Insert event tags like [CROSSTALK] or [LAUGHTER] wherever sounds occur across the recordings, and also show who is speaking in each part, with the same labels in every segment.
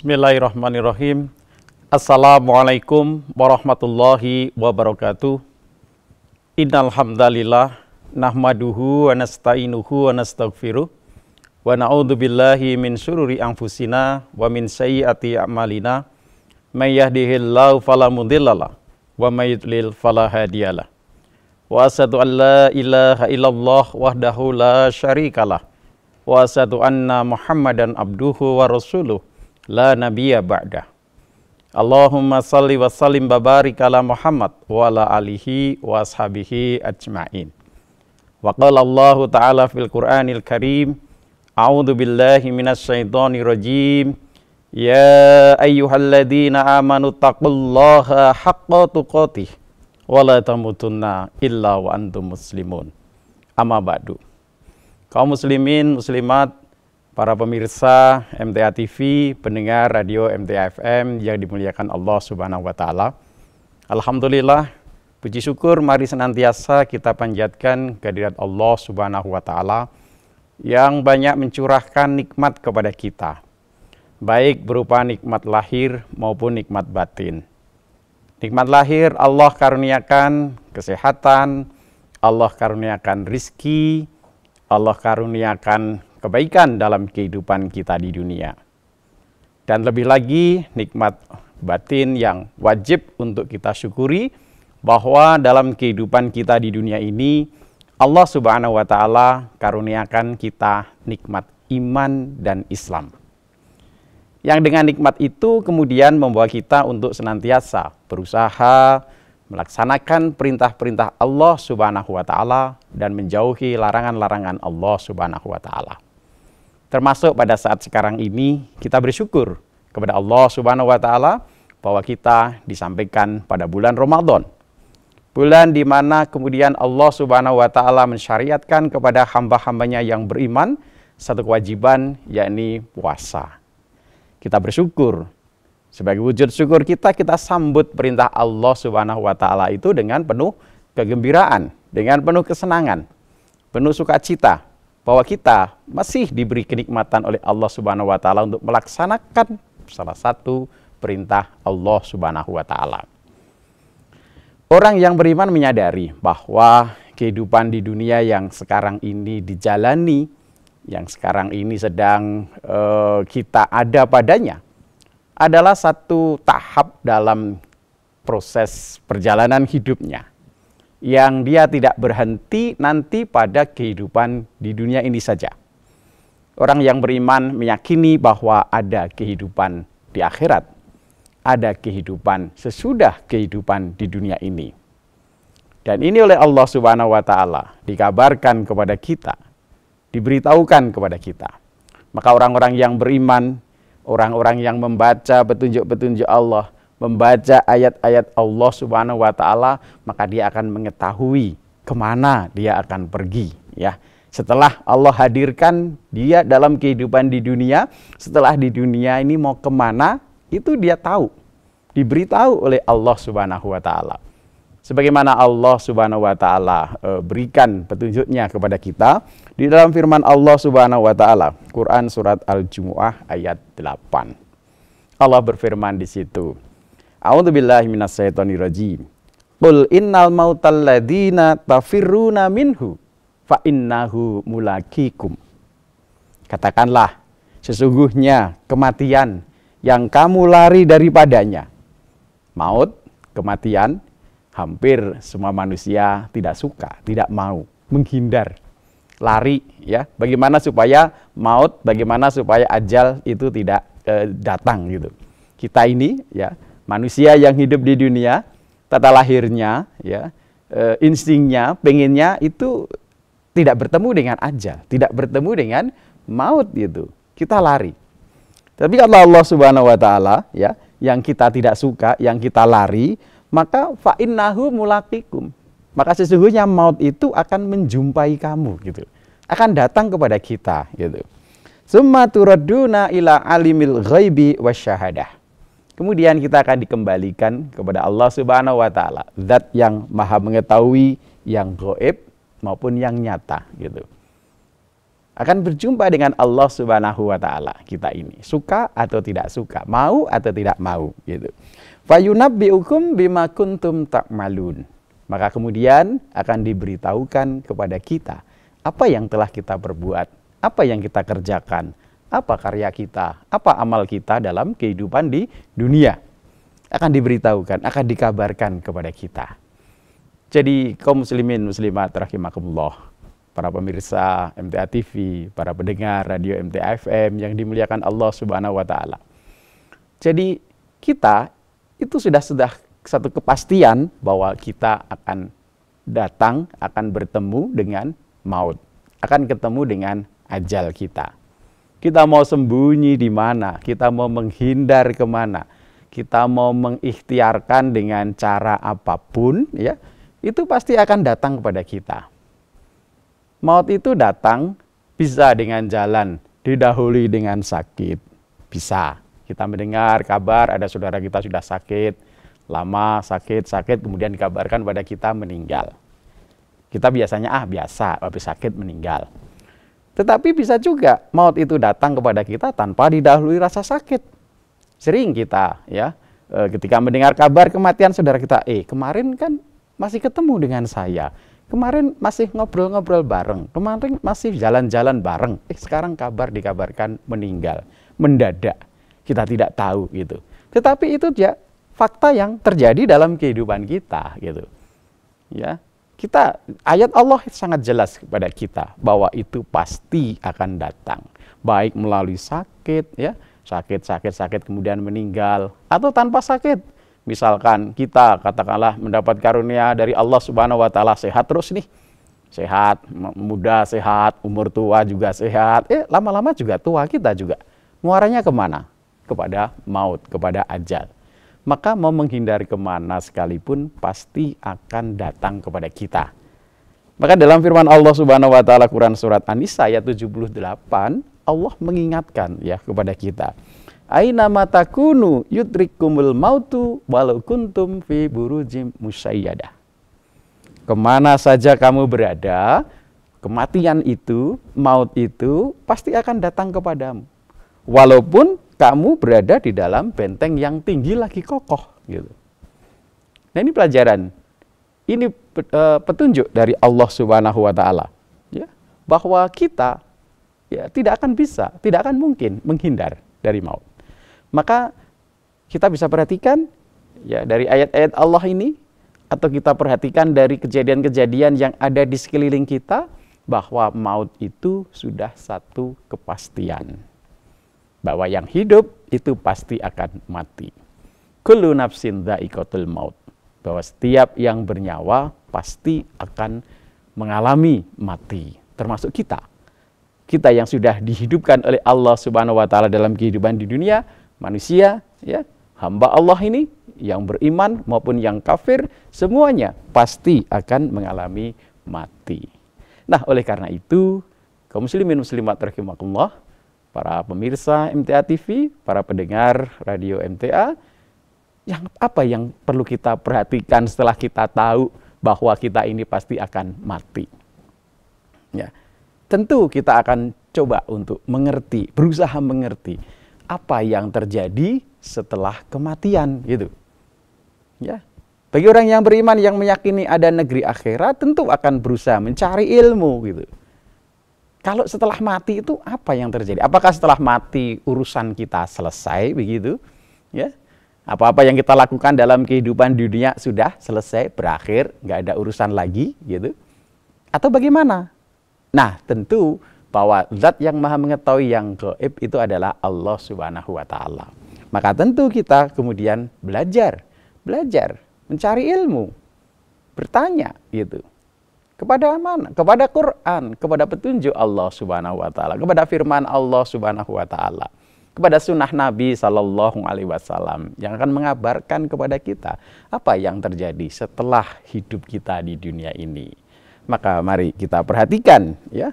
Speaker 1: Bismillahirrahmanirrahim. Assalamualaikum warahmatullahi wabarakatuh. Innal hamdalillah nahmaduhu wa nasta'inuhu wa nastaghfiruh wa na'udzu billahi min syururi anfusina wa min sayyiati a'malina may yahdihillahu fala mudhillalah wa may yudlil fala hadiyalah. Wa asyhadu an la ilaha illallah wahdahu la syarikalah wa asyhadu anna Muhammadan abduhu wa rasuluh la nabiyya ba'dah. Allahumma salli wa sallim babarik ala Muhammad wa ala alihi wa ashabihi ajma'in. Wa qala Allah ta'ala fil Qur'anil Karim, A'udzu billahi minasy syaithanir rajim. Ya ayyuhalladzina amanu taqullaha haqqa tuqatih wa la tamutunna illa wa antum muslimun. Amma ba'du. Kaum muslimin, muslimat, para pemirsa MTA TV, pendengar radio MTA FM yang dimuliakan Allah Subhanahu wa taala. Alhamdulillah, puji syukur mari senantiasa kita panjatkan kehadirat Allah Subhanahu wa taala yang banyak mencurahkan nikmat kepada kita. Baik berupa nikmat lahir maupun nikmat batin. Nikmat lahir Allah karuniakan kesehatan, Allah karuniakan rizki, Allah karuniakan kebaikan dalam kehidupan kita di dunia. Dan lebih lagi nikmat batin yang wajib untuk kita syukuri bahwa dalam kehidupan kita di dunia ini Allah Subhanahu wa taala karuniakan kita nikmat iman dan Islam. Yang dengan nikmat itu kemudian membawa kita untuk senantiasa berusaha melaksanakan perintah-perintah Allah Subhanahu wa taala dan menjauhi larangan-larangan Allah Subhanahu wa taala. Termasuk pada saat sekarang ini kita bersyukur kepada Allah Subhanahu wa taala bahwa kita disampaikan pada bulan Ramadan. Bulan di mana kemudian Allah Subhanahu wa taala mensyariatkan kepada hamba-hambanya yang beriman satu kewajiban yakni puasa. Kita bersyukur sebagai wujud syukur kita kita sambut perintah Allah Subhanahu wa taala itu dengan penuh kegembiraan, dengan penuh kesenangan, penuh sukacita bahwa kita masih diberi kenikmatan oleh Allah Subhanahu wa taala untuk melaksanakan salah satu perintah Allah Subhanahu wa taala. Orang yang beriman menyadari bahwa kehidupan di dunia yang sekarang ini dijalani yang sekarang ini sedang uh, kita ada padanya adalah satu tahap dalam proses perjalanan hidupnya yang dia tidak berhenti nanti pada kehidupan di dunia ini saja. Orang yang beriman meyakini bahwa ada kehidupan di akhirat, ada kehidupan sesudah kehidupan di dunia ini. Dan ini oleh Allah Subhanahu wa taala dikabarkan kepada kita diberitahukan kepada kita. Maka orang-orang yang beriman, orang-orang yang membaca petunjuk-petunjuk Allah, membaca ayat-ayat Allah Subhanahu wa taala, maka dia akan mengetahui ke mana dia akan pergi, ya. Setelah Allah hadirkan dia dalam kehidupan di dunia, setelah di dunia ini mau ke mana, itu dia tahu, diberitahu oleh Allah Subhanahu wa taala sebagaimana Allah Subhanahu wa taala e, berikan petunjuknya kepada kita di dalam firman Allah Subhanahu wa taala Quran surat Al-Jumuah ayat 8. Allah berfirman di situ. A'udzubillahi minasyaitonirrajim. Qul innal mautal ladzina tafirruna minhu fa innahu mulakikum. Katakanlah sesungguhnya kematian yang kamu lari daripadanya. Maut, kematian hampir semua manusia tidak suka, tidak mau, menghindar, lari ya. Bagaimana supaya maut, bagaimana supaya ajal itu tidak eh, datang gitu. Kita ini ya, manusia yang hidup di dunia, tata lahirnya ya, eh, instingnya, pengennya itu tidak bertemu dengan ajal, tidak bertemu dengan maut gitu. Kita lari. Tapi kalau Allah Subhanahu wa taala ya, yang kita tidak suka, yang kita lari, maka fa'innahu mulakikum. Maka sesungguhnya maut itu akan menjumpai kamu gitu. Akan datang kepada kita gitu. Summa turaduna ila alimil ghaibi wasyahadah. Kemudian kita akan dikembalikan kepada Allah Subhanahu wa taala, zat yang Maha mengetahui yang gaib maupun yang nyata gitu. akan berjumpa dengan Allah Subhanahu wa taala kita ini. Suka atau tidak suka, mau atau tidak mau gitu. Fayunabbiukum bima kuntum takmalun. Maka kemudian akan diberitahukan kepada kita apa yang telah kita perbuat, apa yang kita kerjakan, apa karya kita, apa amal kita dalam kehidupan di dunia. Akan diberitahukan, akan dikabarkan kepada kita. Jadi kaum muslimin muslimat rahimakumullah para pemirsa MTA TV, para pendengar radio MTA FM yang dimuliakan Allah Subhanahu wa taala. Jadi kita itu sudah sudah satu kepastian bahwa kita akan datang, akan bertemu dengan maut, akan ketemu dengan ajal kita. Kita mau sembunyi di mana, kita mau menghindar ke mana, kita mau mengikhtiarkan dengan cara apa pun, ya, itu pasti akan datang kepada kita. Maut itu datang bisa dengan jalan, didahului dengan sakit. Bisa. Kita mendengar kabar ada saudara kita sudah sakit, lama sakit, sakit, kemudian dikabarkan pada kita meninggal. Kita biasanya, ah biasa, habis sakit meninggal. Tetapi bisa juga maut itu datang kepada kita tanpa didahului rasa sakit. Sering kita ya, eh, ketika mendengar kabar kematian saudara kita, eh kemarin kan masih ketemu dengan saya Kemarin masih ngobrol-ngobrol bareng, kemarin masih jalan-jalan bareng. Eh sekarang kabar dikabarkan meninggal, mendadak. Kita tidak tahu gitu. Tetapi itu dia fakta yang terjadi dalam kehidupan kita gitu. Ya. Kita ayat Allah sangat jelas kepada kita bahwa itu pasti akan datang. Baik melalui sakit ya, sakit sakit sakit kemudian meninggal atau tanpa sakit Misalkan kita katakanlah mendapat karunia dari Allah Subhanahu wa taala sehat terus nih. Sehat, muda sehat, umur tua juga sehat. Eh, lama-lama juga tua kita juga. Muaranya ke mana? Kepada maut, kepada ajal. Maka mau menghindari ke mana sekalipun pasti akan datang kepada kita. Maka dalam firman Allah Subhanahu wa taala Quran surat An-Nisa ayat 78, Allah mengingatkan ya kepada kita Aina matakunu yudrikumul mautu walau kuntum fi burujim musayyadah. Ke mana saja kamu berada, kematian itu, maut itu pasti akan datang kepadamu. Walaupun kamu berada di dalam benteng yang tinggi lagi kokoh. Gitu. Nah ini pelajaran. Ini eh, petunjuk dari Allah Subhanahu wa taala ya, bahwa kita ya tidak akan bisa, tidak akan mungkin menghindar dari maut. Maka kita bisa perhatikan ya dari ayat-ayat Allah ini atau kita perhatikan dari kejadian-kejadian yang ada di sekeliling kita bahwa maut itu sudah satu kepastian. Bahwa yang hidup itu pasti akan mati. Kullu nafsin dha'iqatul maut. Bahwa setiap yang bernyawa pasti akan mengalami mati, termasuk kita. Kita yang sudah dihidupkan oleh Allah Subhanahu wa taala dalam kehidupan di dunia manusia, ya, hamba Allah ini yang beriman maupun yang kafir semuanya pasti akan mengalami mati. Nah, oleh karena itu, kaum muslimin muslimat rahimakumullah, para pemirsa MTA TV, para pendengar radio MTA, yang apa yang perlu kita perhatikan setelah kita tahu bahwa kita ini pasti akan mati. Ya. Tentu kita akan coba untuk mengerti, berusaha mengerti apa yang terjadi setelah kematian gitu. Ya. Bagi orang yang beriman yang meyakini ada negeri akhirat tentu akan berusaha mencari ilmu gitu. Kalau setelah mati itu apa yang terjadi? Apakah setelah mati urusan kita selesai begitu? Ya. Apa-apa yang kita lakukan dalam kehidupan dunia sudah selesai, berakhir, nggak ada urusan lagi gitu. Atau bagaimana? Nah, tentu bahwa zat yang maha mengetahui yang gaib itu adalah Allah Subhanahu wa taala. Maka tentu kita kemudian belajar, belajar, mencari ilmu, bertanya gitu. Kepada mana? Kepada Quran, kepada petunjuk Allah Subhanahu wa taala, kepada firman Allah Subhanahu wa taala, kepada sunnah Nabi Sallallahu alaihi wasallam yang akan mengabarkan kepada kita apa yang terjadi setelah hidup kita di dunia ini. Maka mari kita perhatikan ya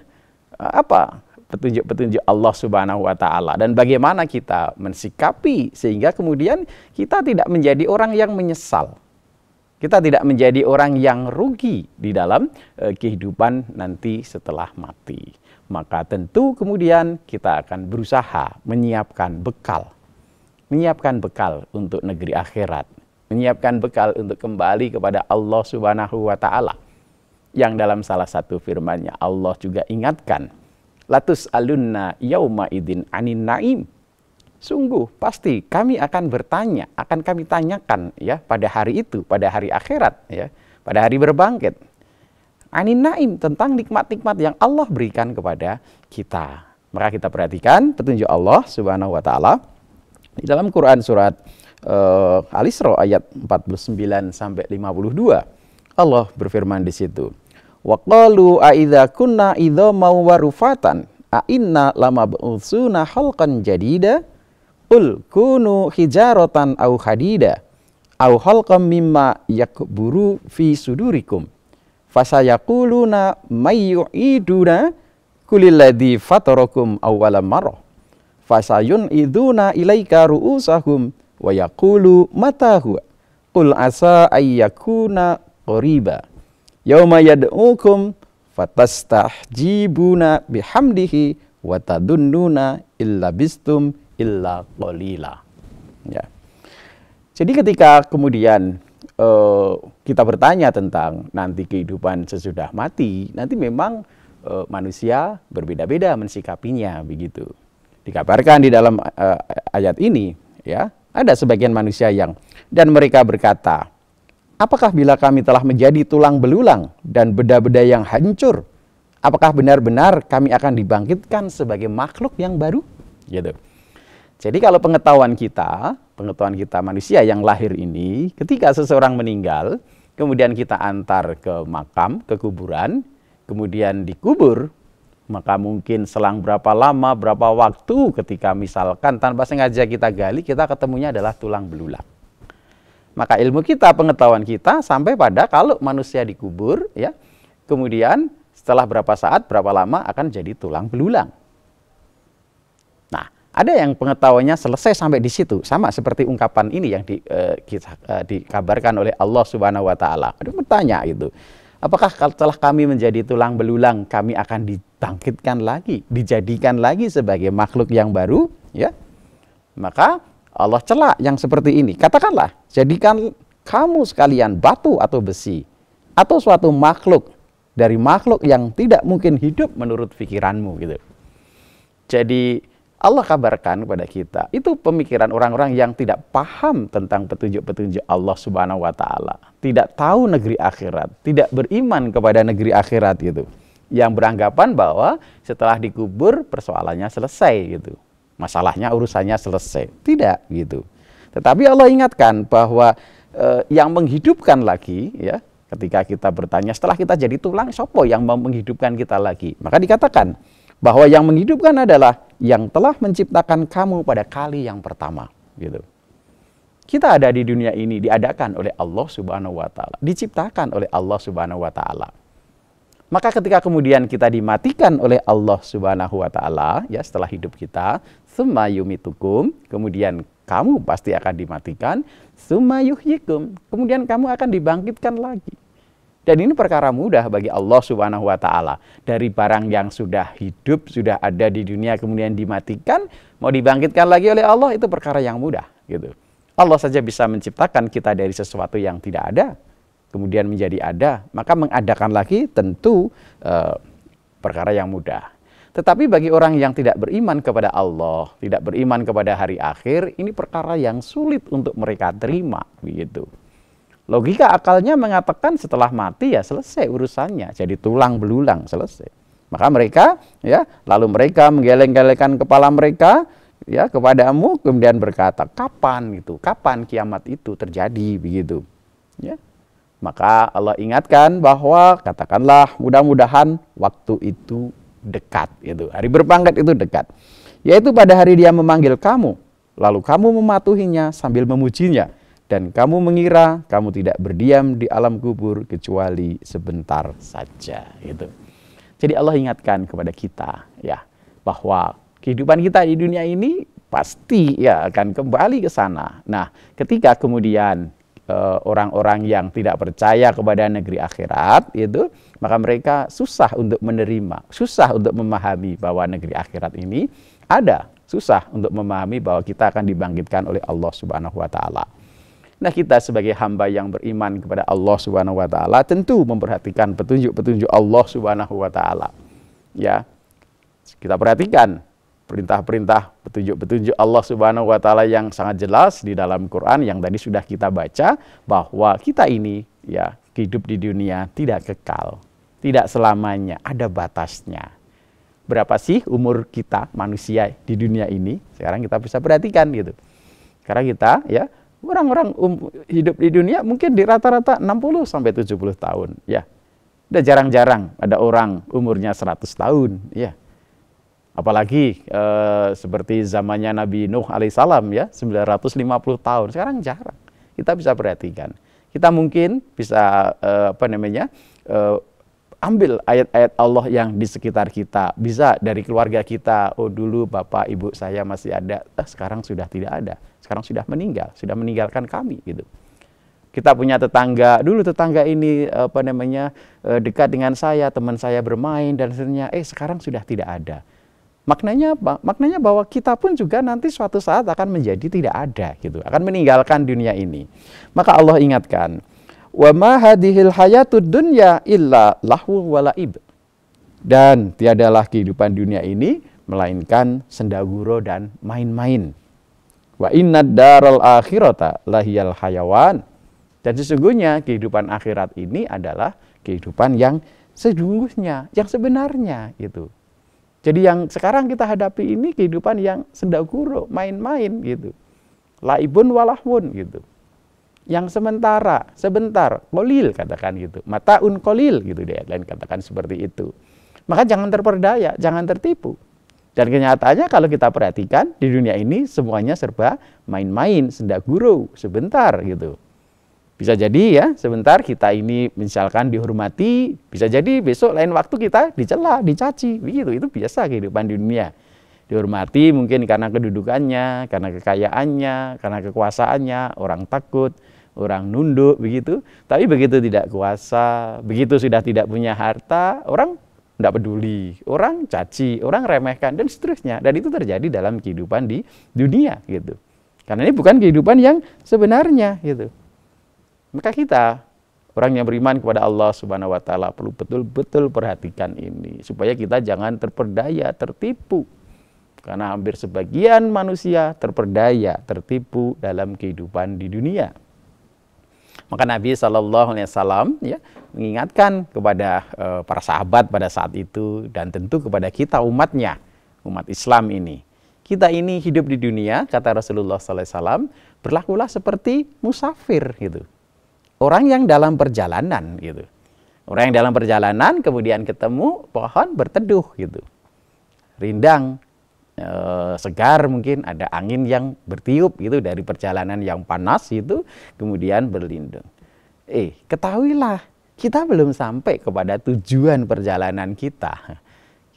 Speaker 1: apa petunjuk-petunjuk Allah Subhanahu wa taala dan bagaimana kita mensikapi sehingga kemudian kita tidak menjadi orang yang menyesal. Kita tidak menjadi orang yang rugi di dalam uh, kehidupan nanti setelah mati. maka tentu kemudian kita akan berusaha menyiapkan bekal. Menyiapkan bekal untuk negeri akhirat. Menyiapkan bekal untuk kembali kepada Allah Subhanahu wa taala. Yang dalam salah satu firman-Nya Allah juga ingatkan, "Latus alunna yauma idin anin naim." Sungguh pasti kami akan bertanya, akan kami tanyakan ya pada hari itu, pada hari akhirat ya, pada hari berbangkit anin naim tentang nikmat-nikmat yang Allah berikan kepada kita. Maka kita perhatikan petunjuk Allah Subhanahu wa taala di dalam Quran surat uh, Al-Isra ayat 49 sampai 52. Allah berfirman di situ. Wa qalu a idza kunna idzama warufatan a inna khalqan jadida ul kunu hijaratan au hadida au khalqam mimma yakburu fi sudurikum. Fasayaquluna may yu'iduna kulilladzi fatarakum awwala marrah. Fasayun iduna ilaika ru'usahum wa yaqulu mata huwa. Qul asa ayyakuna qariba. Yauma yad'ukum fatastahjibuna bihamdihi wa tadunnuna illa bistum illa qalila ya jadi ketika kemudian uh, kita bertanya tentang nanti kehidupan sesudah mati, nanti memang uh, manusia berbeda-beda mensikapinya begitu. Dikabarkan di dalam uh, ayat ini, ya, ada sebagian manusia yang dan mereka berkata, apakah bila kami telah menjadi tulang belulang dan beda-beda yang hancur, apakah benar-benar kami akan dibangkitkan sebagai makhluk yang baru? Gitu. Jadi kalau pengetahuan kita, pengetahuan kita manusia yang lahir ini, ketika seseorang meninggal, kemudian kita antar ke makam, ke kuburan, kemudian dikubur, maka mungkin selang berapa lama, berapa waktu ketika misalkan tanpa sengaja kita gali, kita ketemunya adalah tulang belulang. Maka ilmu kita, pengetahuan kita sampai pada kalau manusia dikubur, ya, kemudian setelah berapa saat, berapa lama akan jadi tulang belulang. Ada yang pengetahuannya selesai sampai di situ, sama seperti ungkapan ini yang di, uh, kita, uh, dikabarkan oleh Allah Subhanahu wa taala. Ada bertanya itu. Apakah setelah kami menjadi tulang belulang, kami akan dibangkitkan lagi, dijadikan lagi sebagai makhluk yang baru, ya? Maka Allah celak yang seperti ini. Katakanlah, jadikan kamu sekalian batu atau besi atau suatu makhluk dari makhluk yang tidak mungkin hidup menurut pikiranmu gitu. Jadi Allah kabarkan kepada kita. Itu pemikiran orang-orang yang tidak paham tentang petunjuk-petunjuk Allah Subhanahu wa taala. Tidak tahu negeri akhirat, tidak beriman kepada negeri akhirat gitu. Yang beranggapan bahwa setelah dikubur persoalannya selesai gitu. Masalahnya urusannya selesai. Tidak gitu. Tetapi Allah ingatkan bahwa eh, yang menghidupkan lagi ya, ketika kita bertanya setelah kita jadi tulang sopo yang mau menghidupkan kita lagi? Maka dikatakan bahwa yang menghidupkan adalah yang telah menciptakan kamu pada kali yang pertama gitu. Kita ada di dunia ini diadakan oleh Allah Subhanahu wa taala, diciptakan oleh Allah Subhanahu wa taala. Maka ketika kemudian kita dimatikan oleh Allah Subhanahu wa taala ya setelah hidup kita, summa yumitukum, kemudian kamu pasti akan dimatikan, summa yuhyikum, kemudian kamu akan dibangkitkan lagi. Dan ini perkara mudah bagi Allah Subhanahu wa taala. Dari barang yang sudah hidup, sudah ada di dunia kemudian dimatikan, mau dibangkitkan lagi oleh Allah itu perkara yang mudah gitu. Allah saja bisa menciptakan kita dari sesuatu yang tidak ada kemudian menjadi ada, maka mengadakan lagi tentu uh, perkara yang mudah. Tetapi bagi orang yang tidak beriman kepada Allah, tidak beriman kepada hari akhir, ini perkara yang sulit untuk mereka terima begitu. Logika akalnya mengatakan setelah mati ya selesai urusannya, jadi tulang belulang selesai. Maka mereka ya lalu mereka menggeleng-gelengkan kepala mereka ya kepadamu kemudian berkata, "Kapan itu? Kapan kiamat itu terjadi?" begitu. Ya. Maka Allah ingatkan bahwa katakanlah mudah-mudahan waktu itu dekat itu. Hari berbangkit itu dekat. Yaitu pada hari dia memanggil kamu, lalu kamu mematuhinya sambil memujinya dan kamu mengira kamu tidak berdiam di alam kubur kecuali sebentar saja itu. Jadi Allah ingatkan kepada kita ya bahwa kehidupan kita di dunia ini pasti ya akan kembali ke sana. Nah, ketika kemudian eh, orang-orang uh, yang tidak percaya kepada negeri akhirat itu maka mereka susah untuk menerima, susah untuk memahami bahwa negeri akhirat ini ada, susah untuk memahami bahwa kita akan dibangkitkan oleh Allah Subhanahu wa taala. Nah, kita sebagai hamba yang beriman kepada Allah Subhanahu wa taala tentu memperhatikan petunjuk-petunjuk Allah Subhanahu wa taala. Ya. Kita perhatikan perintah-perintah petunjuk-petunjuk Allah Subhanahu wa taala yang sangat jelas di dalam Quran yang tadi sudah kita baca bahwa kita ini ya hidup di dunia tidak kekal, tidak selamanya, ada batasnya. Berapa sih umur kita manusia di dunia ini? Sekarang kita bisa perhatikan gitu. Karena kita ya orang-orang um, hidup di dunia mungkin di rata-rata 60 sampai 70 tahun ya. Udah jarang-jarang ada orang umurnya 100 tahun ya Apalagi eh, seperti zamannya Nabi Nuh alaihissalam ya, 950 tahun. Sekarang jarang. Kita bisa perhatikan. Kita mungkin bisa eh, apa namanya? Eh, ambil ayat-ayat Allah yang di sekitar kita. Bisa dari keluarga kita. Oh dulu bapak ibu saya masih ada, eh, sekarang sudah tidak ada. Sekarang sudah meninggal, sudah meninggalkan kami gitu kita punya tetangga dulu tetangga ini apa namanya eh, dekat dengan saya teman saya bermain dan seterusnya eh sekarang sudah tidak ada Maknanya apa? Maknanya bahwa kita pun juga nanti suatu saat akan menjadi tidak ada gitu, akan meninggalkan dunia ini. Maka Allah ingatkan, "Wa ma hadhil hayatud dunya illa lahu walaib." Dan tiadalah kehidupan dunia ini melainkan sendaguro dan main-main. Wa inna daral akhirata lahiyal hayawan. Dan sesungguhnya kehidupan akhirat ini adalah kehidupan yang sesungguhnya, yang sebenarnya gitu. Jadi yang sekarang kita hadapi ini kehidupan yang sendaguro, main-main gitu. Laibun walahun gitu. Yang sementara, sebentar, kolil katakan gitu. Mataun kolil gitu deh, lain katakan seperti itu. Maka jangan terperdaya, jangan tertipu. Dan kenyataannya kalau kita perhatikan di dunia ini semuanya serba main-main, sendaguro, sebentar gitu. Bisa jadi ya, sebentar kita ini misalkan dihormati, bisa jadi besok lain waktu kita dicela, dicaci, begitu. Itu biasa kehidupan di dunia. Dihormati mungkin karena kedudukannya, karena kekayaannya, karena kekuasaannya, orang takut, orang nunduk begitu. Tapi begitu tidak kuasa, begitu sudah tidak punya harta, orang tidak peduli, orang caci, orang remehkan dan seterusnya. Dan itu terjadi dalam kehidupan di dunia gitu. Karena ini bukan kehidupan yang sebenarnya gitu. Maka kita orang yang beriman kepada Allah Subhanahu wa taala perlu betul-betul perhatikan ini supaya kita jangan terperdaya, tertipu. Karena hampir sebagian manusia terperdaya, tertipu dalam kehidupan di dunia. Maka Nabi Wasallam ya mengingatkan kepada uh, para sahabat pada saat itu dan tentu kepada kita umatnya, umat Islam ini. Kita ini hidup di dunia, kata Rasulullah SAW, berlakulah seperti musafir gitu orang yang dalam perjalanan gitu. Orang yang dalam perjalanan kemudian ketemu pohon berteduh gitu. Rindang e, segar mungkin ada angin yang bertiup gitu dari perjalanan yang panas itu kemudian berlindung. Eh, ketahuilah kita belum sampai kepada tujuan perjalanan kita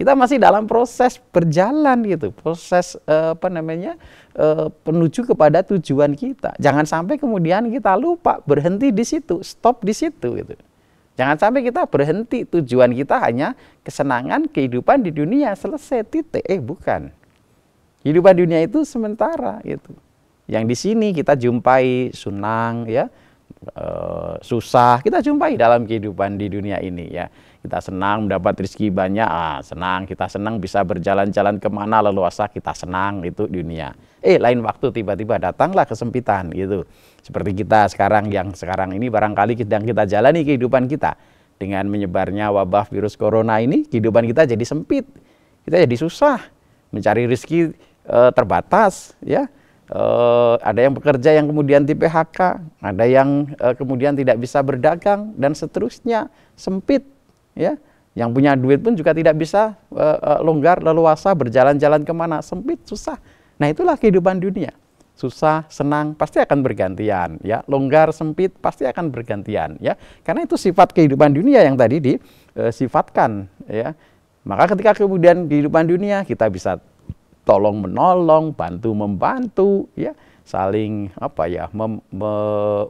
Speaker 1: kita masih dalam proses berjalan gitu, proses eh, apa namanya eh, menuju kepada tujuan kita. Jangan sampai kemudian kita lupa berhenti di situ, stop di situ gitu. Jangan sampai kita berhenti tujuan kita hanya kesenangan kehidupan di dunia selesai titik. Eh bukan. Kehidupan dunia itu sementara gitu. Yang di sini kita jumpai sunang ya, e, susah kita jumpai dalam kehidupan di dunia ini ya kita senang mendapat rezeki banyak, ah, senang, kita senang bisa berjalan-jalan ke mana leluasa, kita senang itu dunia. Eh lain waktu tiba-tiba datanglah kesempitan gitu. Seperti kita sekarang yang sekarang ini barangkali sedang kita jalani kehidupan kita. Dengan menyebarnya wabah virus corona ini, kehidupan kita jadi sempit. Kita jadi susah, mencari rezeki e, terbatas ya. E, ada yang bekerja yang kemudian di PHK, ada yang e, kemudian tidak bisa berdagang dan seterusnya, sempit ya. Yang punya duit pun juga tidak bisa uh, uh, longgar leluasa berjalan-jalan ke mana. Sempit susah. Nah itulah kehidupan dunia. Susah senang pasti akan bergantian ya. Longgar sempit pasti akan bergantian ya. Karena itu sifat kehidupan dunia yang tadi disifatkan ya. Maka ketika kemudian kehidupan dunia kita bisa tolong menolong bantu membantu ya saling apa ya mem, me,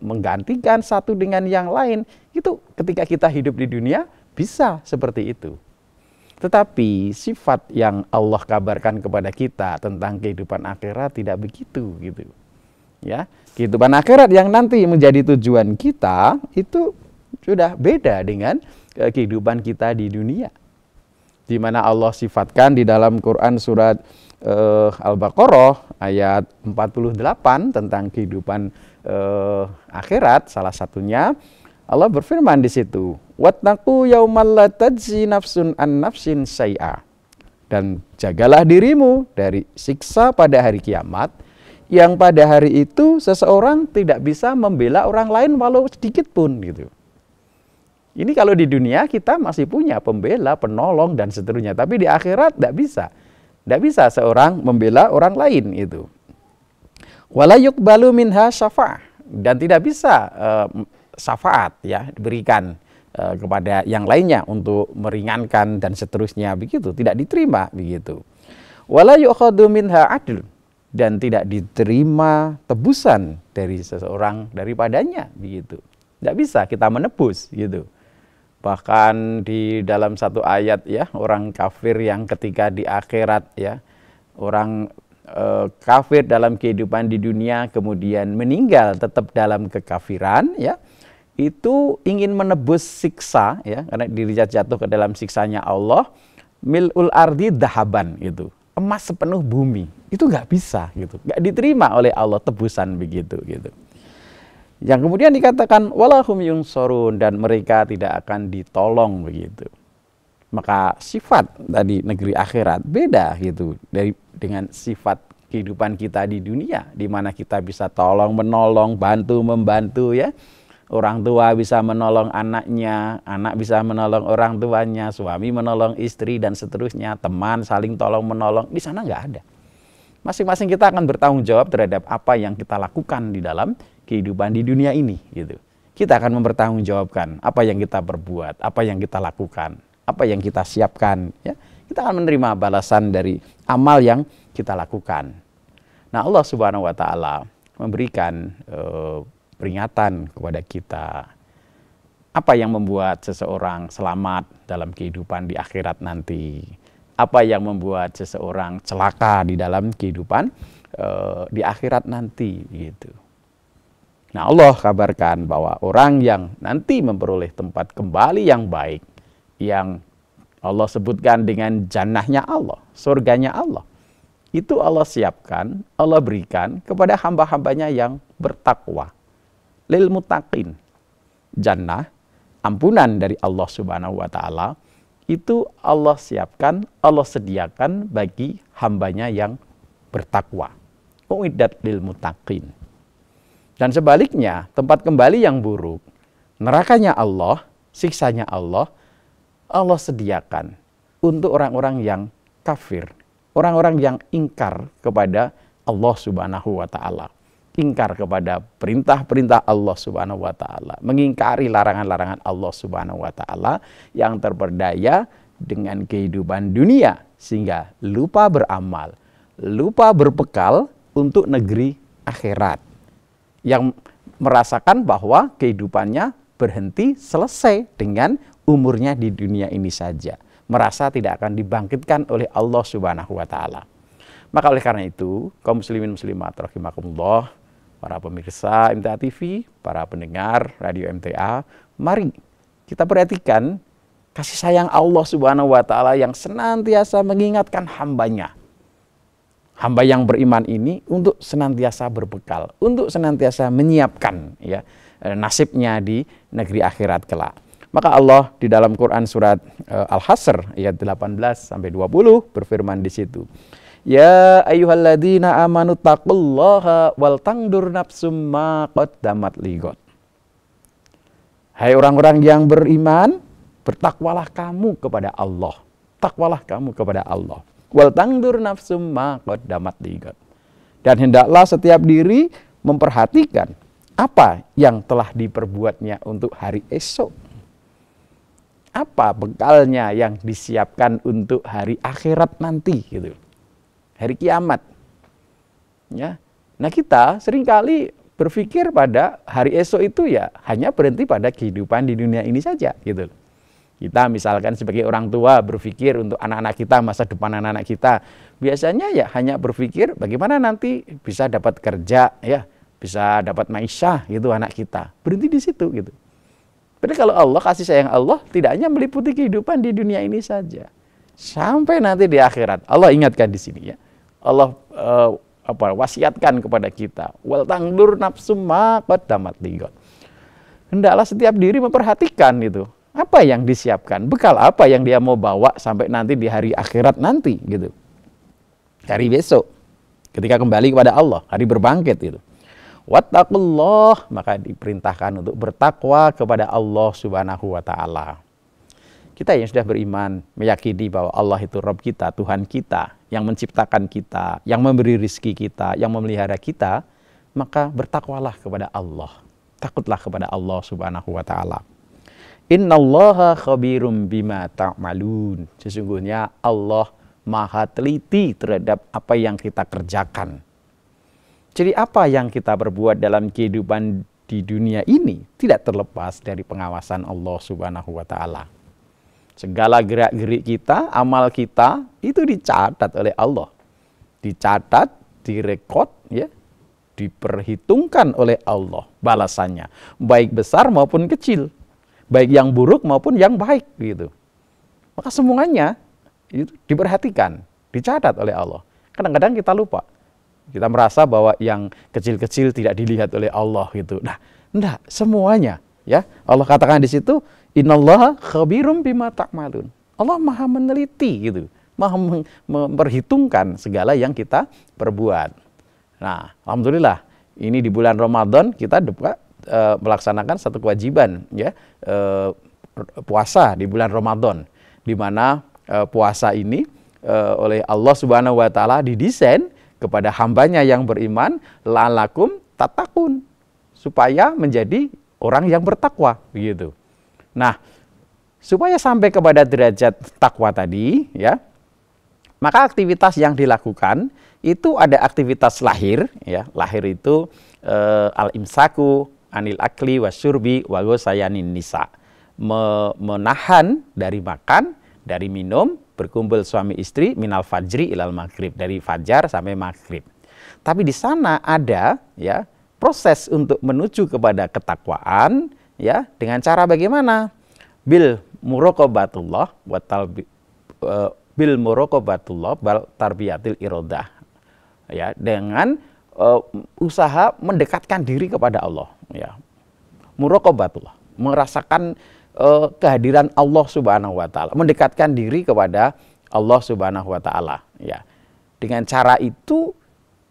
Speaker 1: menggantikan satu dengan yang lain. Itu ketika kita hidup di dunia bisa seperti itu. Tetapi sifat yang Allah kabarkan kepada kita tentang kehidupan akhirat tidak begitu gitu. Ya kehidupan akhirat yang nanti menjadi tujuan kita itu sudah beda dengan eh, kehidupan kita di dunia. Di mana Allah sifatkan di dalam Quran surat uh, Al-Baqarah ayat 48 tentang kehidupan uh, akhirat salah satunya Allah berfirman di situ wattaqu yaumal la nafsun an nafsin syai'a dan jagalah dirimu dari siksa pada hari kiamat yang pada hari itu seseorang tidak bisa membela orang lain walau sedikit pun gitu. Ini kalau di dunia kita masih punya pembela, penolong dan seterusnya, tapi di akhirat tidak bisa. Tidak bisa seorang membela orang lain itu. Walayuk balu minha syafa' dan tidak bisa uh, syafaat ya diberikan uh, kepada yang lainnya untuk meringankan dan seterusnya begitu tidak diterima begitu. Walayuk minha adl dan tidak diterima tebusan dari seseorang daripadanya begitu. Tidak bisa kita menebus gitu. Bahkan di dalam satu ayat ya, orang kafir yang ketika di akhirat ya, orang e, kafir dalam kehidupan di dunia kemudian meninggal tetap dalam kekafiran ya, itu ingin menebus siksa ya, karena dirinya jatuh ke dalam siksanya Allah, milul ardi dahaban itu emas sepenuh bumi itu nggak bisa gitu nggak diterima oleh Allah tebusan begitu gitu yang kemudian dikatakan walahum yungsorun dan mereka tidak akan ditolong begitu. Maka sifat tadi negeri akhirat beda gitu dari dengan sifat kehidupan kita di dunia di mana kita bisa tolong menolong, bantu membantu ya. Orang tua bisa menolong anaknya, anak bisa menolong orang tuanya, suami menolong istri dan seterusnya, teman saling tolong menolong. Di sana nggak ada. Masing-masing kita akan bertanggung jawab terhadap apa yang kita lakukan di dalam kehidupan di dunia ini gitu. Kita akan mempertanggungjawabkan apa yang kita perbuat, apa yang kita lakukan, apa yang kita siapkan ya. Kita akan menerima balasan dari amal yang kita lakukan. Nah, Allah Subhanahu wa taala memberikan eh, peringatan kepada kita apa yang membuat seseorang selamat dalam kehidupan di akhirat nanti apa yang membuat seseorang celaka di dalam kehidupan uh, di akhirat nanti gitu Nah Allah kabarkan bahwa orang yang nanti memperoleh tempat kembali yang baik, yang Allah sebutkan dengan jannahnya Allah, surganya Allah. Itu Allah siapkan, Allah berikan kepada hamba-hambanya yang bertakwa. Lil mutaqin. Jannah, ampunan dari Allah subhanahu wa ta'ala, itu Allah siapkan, Allah sediakan bagi hambanya yang bertakwa. Uiddat lil mutaqin dan sebaliknya, tempat kembali yang buruk, nerakanya Allah, siksanya Allah, Allah sediakan untuk orang-orang yang kafir, orang-orang yang ingkar kepada Allah Subhanahu wa taala. Ingkar kepada perintah-perintah Allah Subhanahu wa taala, mengingkari larangan-larangan Allah Subhanahu wa taala yang terperdaya dengan kehidupan dunia sehingga lupa beramal, lupa berbekal untuk negeri akhirat yang merasakan bahwa kehidupannya berhenti selesai dengan umurnya di dunia ini saja. Merasa tidak akan dibangkitkan oleh Allah Subhanahu wa taala. Maka oleh karena itu, kaum muslimin muslimat rahimakumullah, para pemirsa MTA TV, para pendengar radio MTA, mari kita perhatikan kasih sayang Allah Subhanahu wa taala yang senantiasa mengingatkan hambanya hamba yang beriman ini untuk senantiasa berbekal, untuk senantiasa menyiapkan ya eh, nasibnya di negeri akhirat kelak. Maka Allah di dalam Quran surat uh, Al-Hasr ayat 18 sampai 20 berfirman di situ. Ya ayyuhalladzina amanu taqullaha wal tangdur nafsum ma qaddamat ligot. Hai orang-orang yang beriman, bertakwalah kamu kepada Allah. Takwalah kamu kepada Allah wal tangdur nafsum ma damat digat. Dan hendaklah setiap diri memperhatikan apa yang telah diperbuatnya untuk hari esok. Apa bekalnya yang disiapkan untuk hari akhirat nanti gitu. Hari kiamat. Ya. Nah kita sering kali berpikir pada hari esok itu ya hanya berhenti pada kehidupan di dunia ini saja gitu. Kita misalkan sebagai orang tua berpikir untuk anak-anak kita, masa depan anak-anak kita, biasanya ya hanya berpikir bagaimana nanti bisa dapat kerja ya, bisa dapat maisha gitu anak kita. Berhenti di situ gitu. Padahal kalau Allah kasih sayang Allah tidak hanya meliputi kehidupan di dunia ini saja. Sampai nanti di akhirat. Allah ingatkan di sini ya. Allah uh, apa wasiatkan kepada kita wal tangdur nafsu ma hendaklah setiap diri memperhatikan itu apa yang disiapkan bekal apa yang dia mau bawa sampai nanti di hari akhirat nanti gitu hari besok ketika kembali kepada Allah hari berbangkit itu wattaqullah maka diperintahkan untuk bertakwa kepada Allah Subhanahu wa taala kita yang sudah beriman meyakini bahwa Allah itu Rob kita, Tuhan kita, yang menciptakan kita, yang memberi rizki kita, yang memelihara kita, maka bertakwalah kepada Allah. Takutlah kepada Allah subhanahu wa ta'ala. Innallaha khabirum bima ta'malun. Sesungguhnya Allah maha teliti terhadap apa yang kita kerjakan. Jadi apa yang kita perbuat dalam kehidupan di dunia ini tidak terlepas dari pengawasan Allah subhanahu wa ta'ala. Segala gerak-gerik kita, amal kita itu dicatat oleh Allah. Dicatat, direkod, ya, diperhitungkan oleh Allah balasannya, baik besar maupun kecil, baik yang buruk maupun yang baik gitu. Maka semuanya itu diperhatikan, dicatat oleh Allah. Kadang-kadang kita lupa. Kita merasa bahwa yang kecil-kecil tidak dilihat oleh Allah gitu. Nah, enggak, semuanya ya. Allah katakan di situ Innallaha khabirum bima ta'malun. Allah maha meneliti gitu, maha memperhitungkan segala yang kita perbuat. Nah, alhamdulillah ini di bulan Ramadan kita dapat e, melaksanakan satu kewajiban ya e, puasa di bulan Ramadan di mana e, puasa ini e, oleh Allah Subhanahu wa taala didesain kepada hambanya yang beriman lalakum tatakun supaya menjadi orang yang bertakwa begitu. Nah, supaya sampai kepada derajat takwa tadi, ya, maka aktivitas yang dilakukan itu ada aktivitas lahir, ya, lahir itu e, al imsaku anil akli wasyurbi wagosayanin nisa, Me, menahan dari makan, dari minum, berkumpul suami istri minal fajri ilal maghrib dari fajar sampai maghrib. Tapi di sana ada ya proses untuk menuju kepada ketakwaan ya dengan cara bagaimana bil muraqabatullah wa uh, bil muraqabatullah bal tarbiyatil irodah ya dengan uh, usaha mendekatkan diri kepada Allah ya muraqabatullah merasakan uh, kehadiran Allah Subhanahu wa taala mendekatkan diri kepada Allah Subhanahu wa taala ya dengan cara itu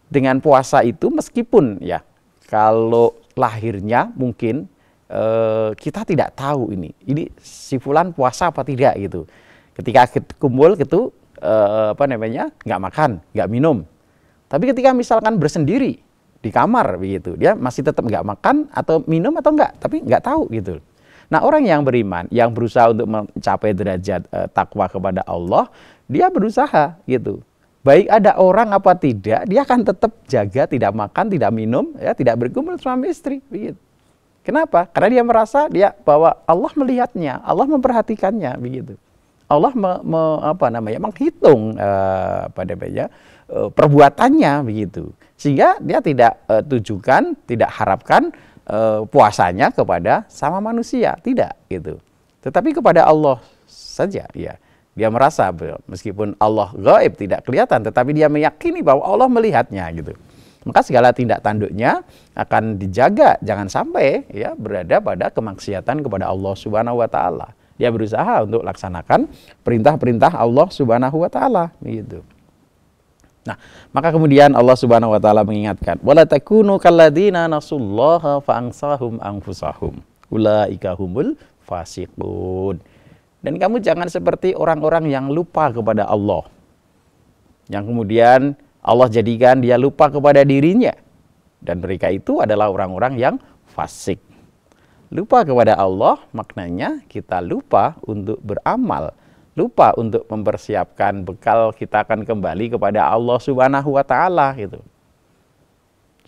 Speaker 1: dengan puasa itu meskipun ya kalau lahirnya mungkin Eh, kita tidak tahu ini. Ini si fulan puasa apa tidak gitu. Ketika kumpul gitu uh, apa namanya nggak makan, nggak minum. Tapi ketika misalkan bersendiri di kamar begitu, dia masih tetap nggak makan atau minum atau nggak, tapi nggak tahu gitu. Nah orang yang beriman, yang berusaha untuk mencapai derajat uh, takwa kepada Allah, dia berusaha gitu. Baik ada orang apa tidak, dia akan tetap jaga tidak makan, tidak minum, ya tidak berkumpul suami istri begitu. Kenapa? Karena dia merasa dia bahwa Allah melihatnya, Allah memperhatikannya begitu. Allah me, me, apa namanya menghitung uh, apa namanya uh, perbuatannya begitu. Sehingga dia tidak uh, tujukan, tidak harapkan uh, puasanya kepada sama manusia, tidak gitu. Tetapi kepada Allah saja ya. Dia merasa meskipun Allah gaib tidak kelihatan tetapi dia meyakini bahwa Allah melihatnya gitu maka segala tindak tanduknya akan dijaga jangan sampai ya berada pada kemaksiatan kepada Allah Subhanahu wa taala. Dia berusaha untuk laksanakan perintah-perintah Allah Subhanahu wa taala gitu. Nah, maka kemudian Allah Subhanahu wa taala mengingatkan, "Wala takunu kalladzina nasullaha fa'ansahum anfusahum. Ulaika humul fasiqun." Dan kamu jangan seperti orang-orang yang lupa kepada Allah. Yang kemudian Allah jadikan dia lupa kepada dirinya. Dan mereka itu adalah orang-orang yang fasik. Lupa kepada Allah maknanya kita lupa untuk beramal. Lupa untuk mempersiapkan bekal kita akan kembali kepada Allah subhanahu wa ta'ala gitu.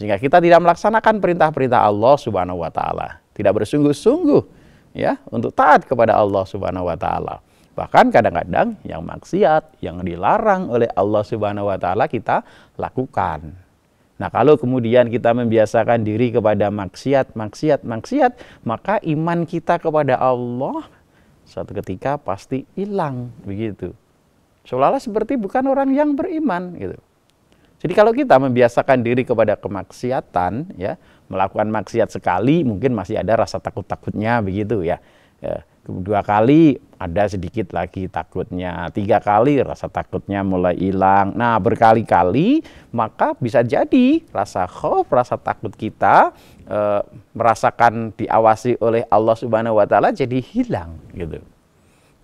Speaker 1: Sehingga kita tidak melaksanakan perintah-perintah Allah Subhanahu wa taala, tidak bersungguh-sungguh ya untuk taat kepada Allah Subhanahu wa taala. Bahkan kadang-kadang yang maksiat, yang dilarang oleh Allah Subhanahu wa taala kita lakukan. Nah, kalau kemudian kita membiasakan diri kepada maksiat, maksiat, maksiat, maka iman kita kepada Allah suatu ketika pasti hilang begitu. Seolah-olah seperti bukan orang yang beriman gitu. Jadi kalau kita membiasakan diri kepada kemaksiatan, ya melakukan maksiat sekali, mungkin masih ada rasa takut-takutnya begitu ya. ya. Dua kali ada sedikit lagi takutnya, tiga kali rasa takutnya mulai hilang. Nah berkali-kali maka bisa jadi rasa khauf, rasa takut kita e, merasakan diawasi oleh Allah Subhanahu Wa Taala jadi hilang gitu.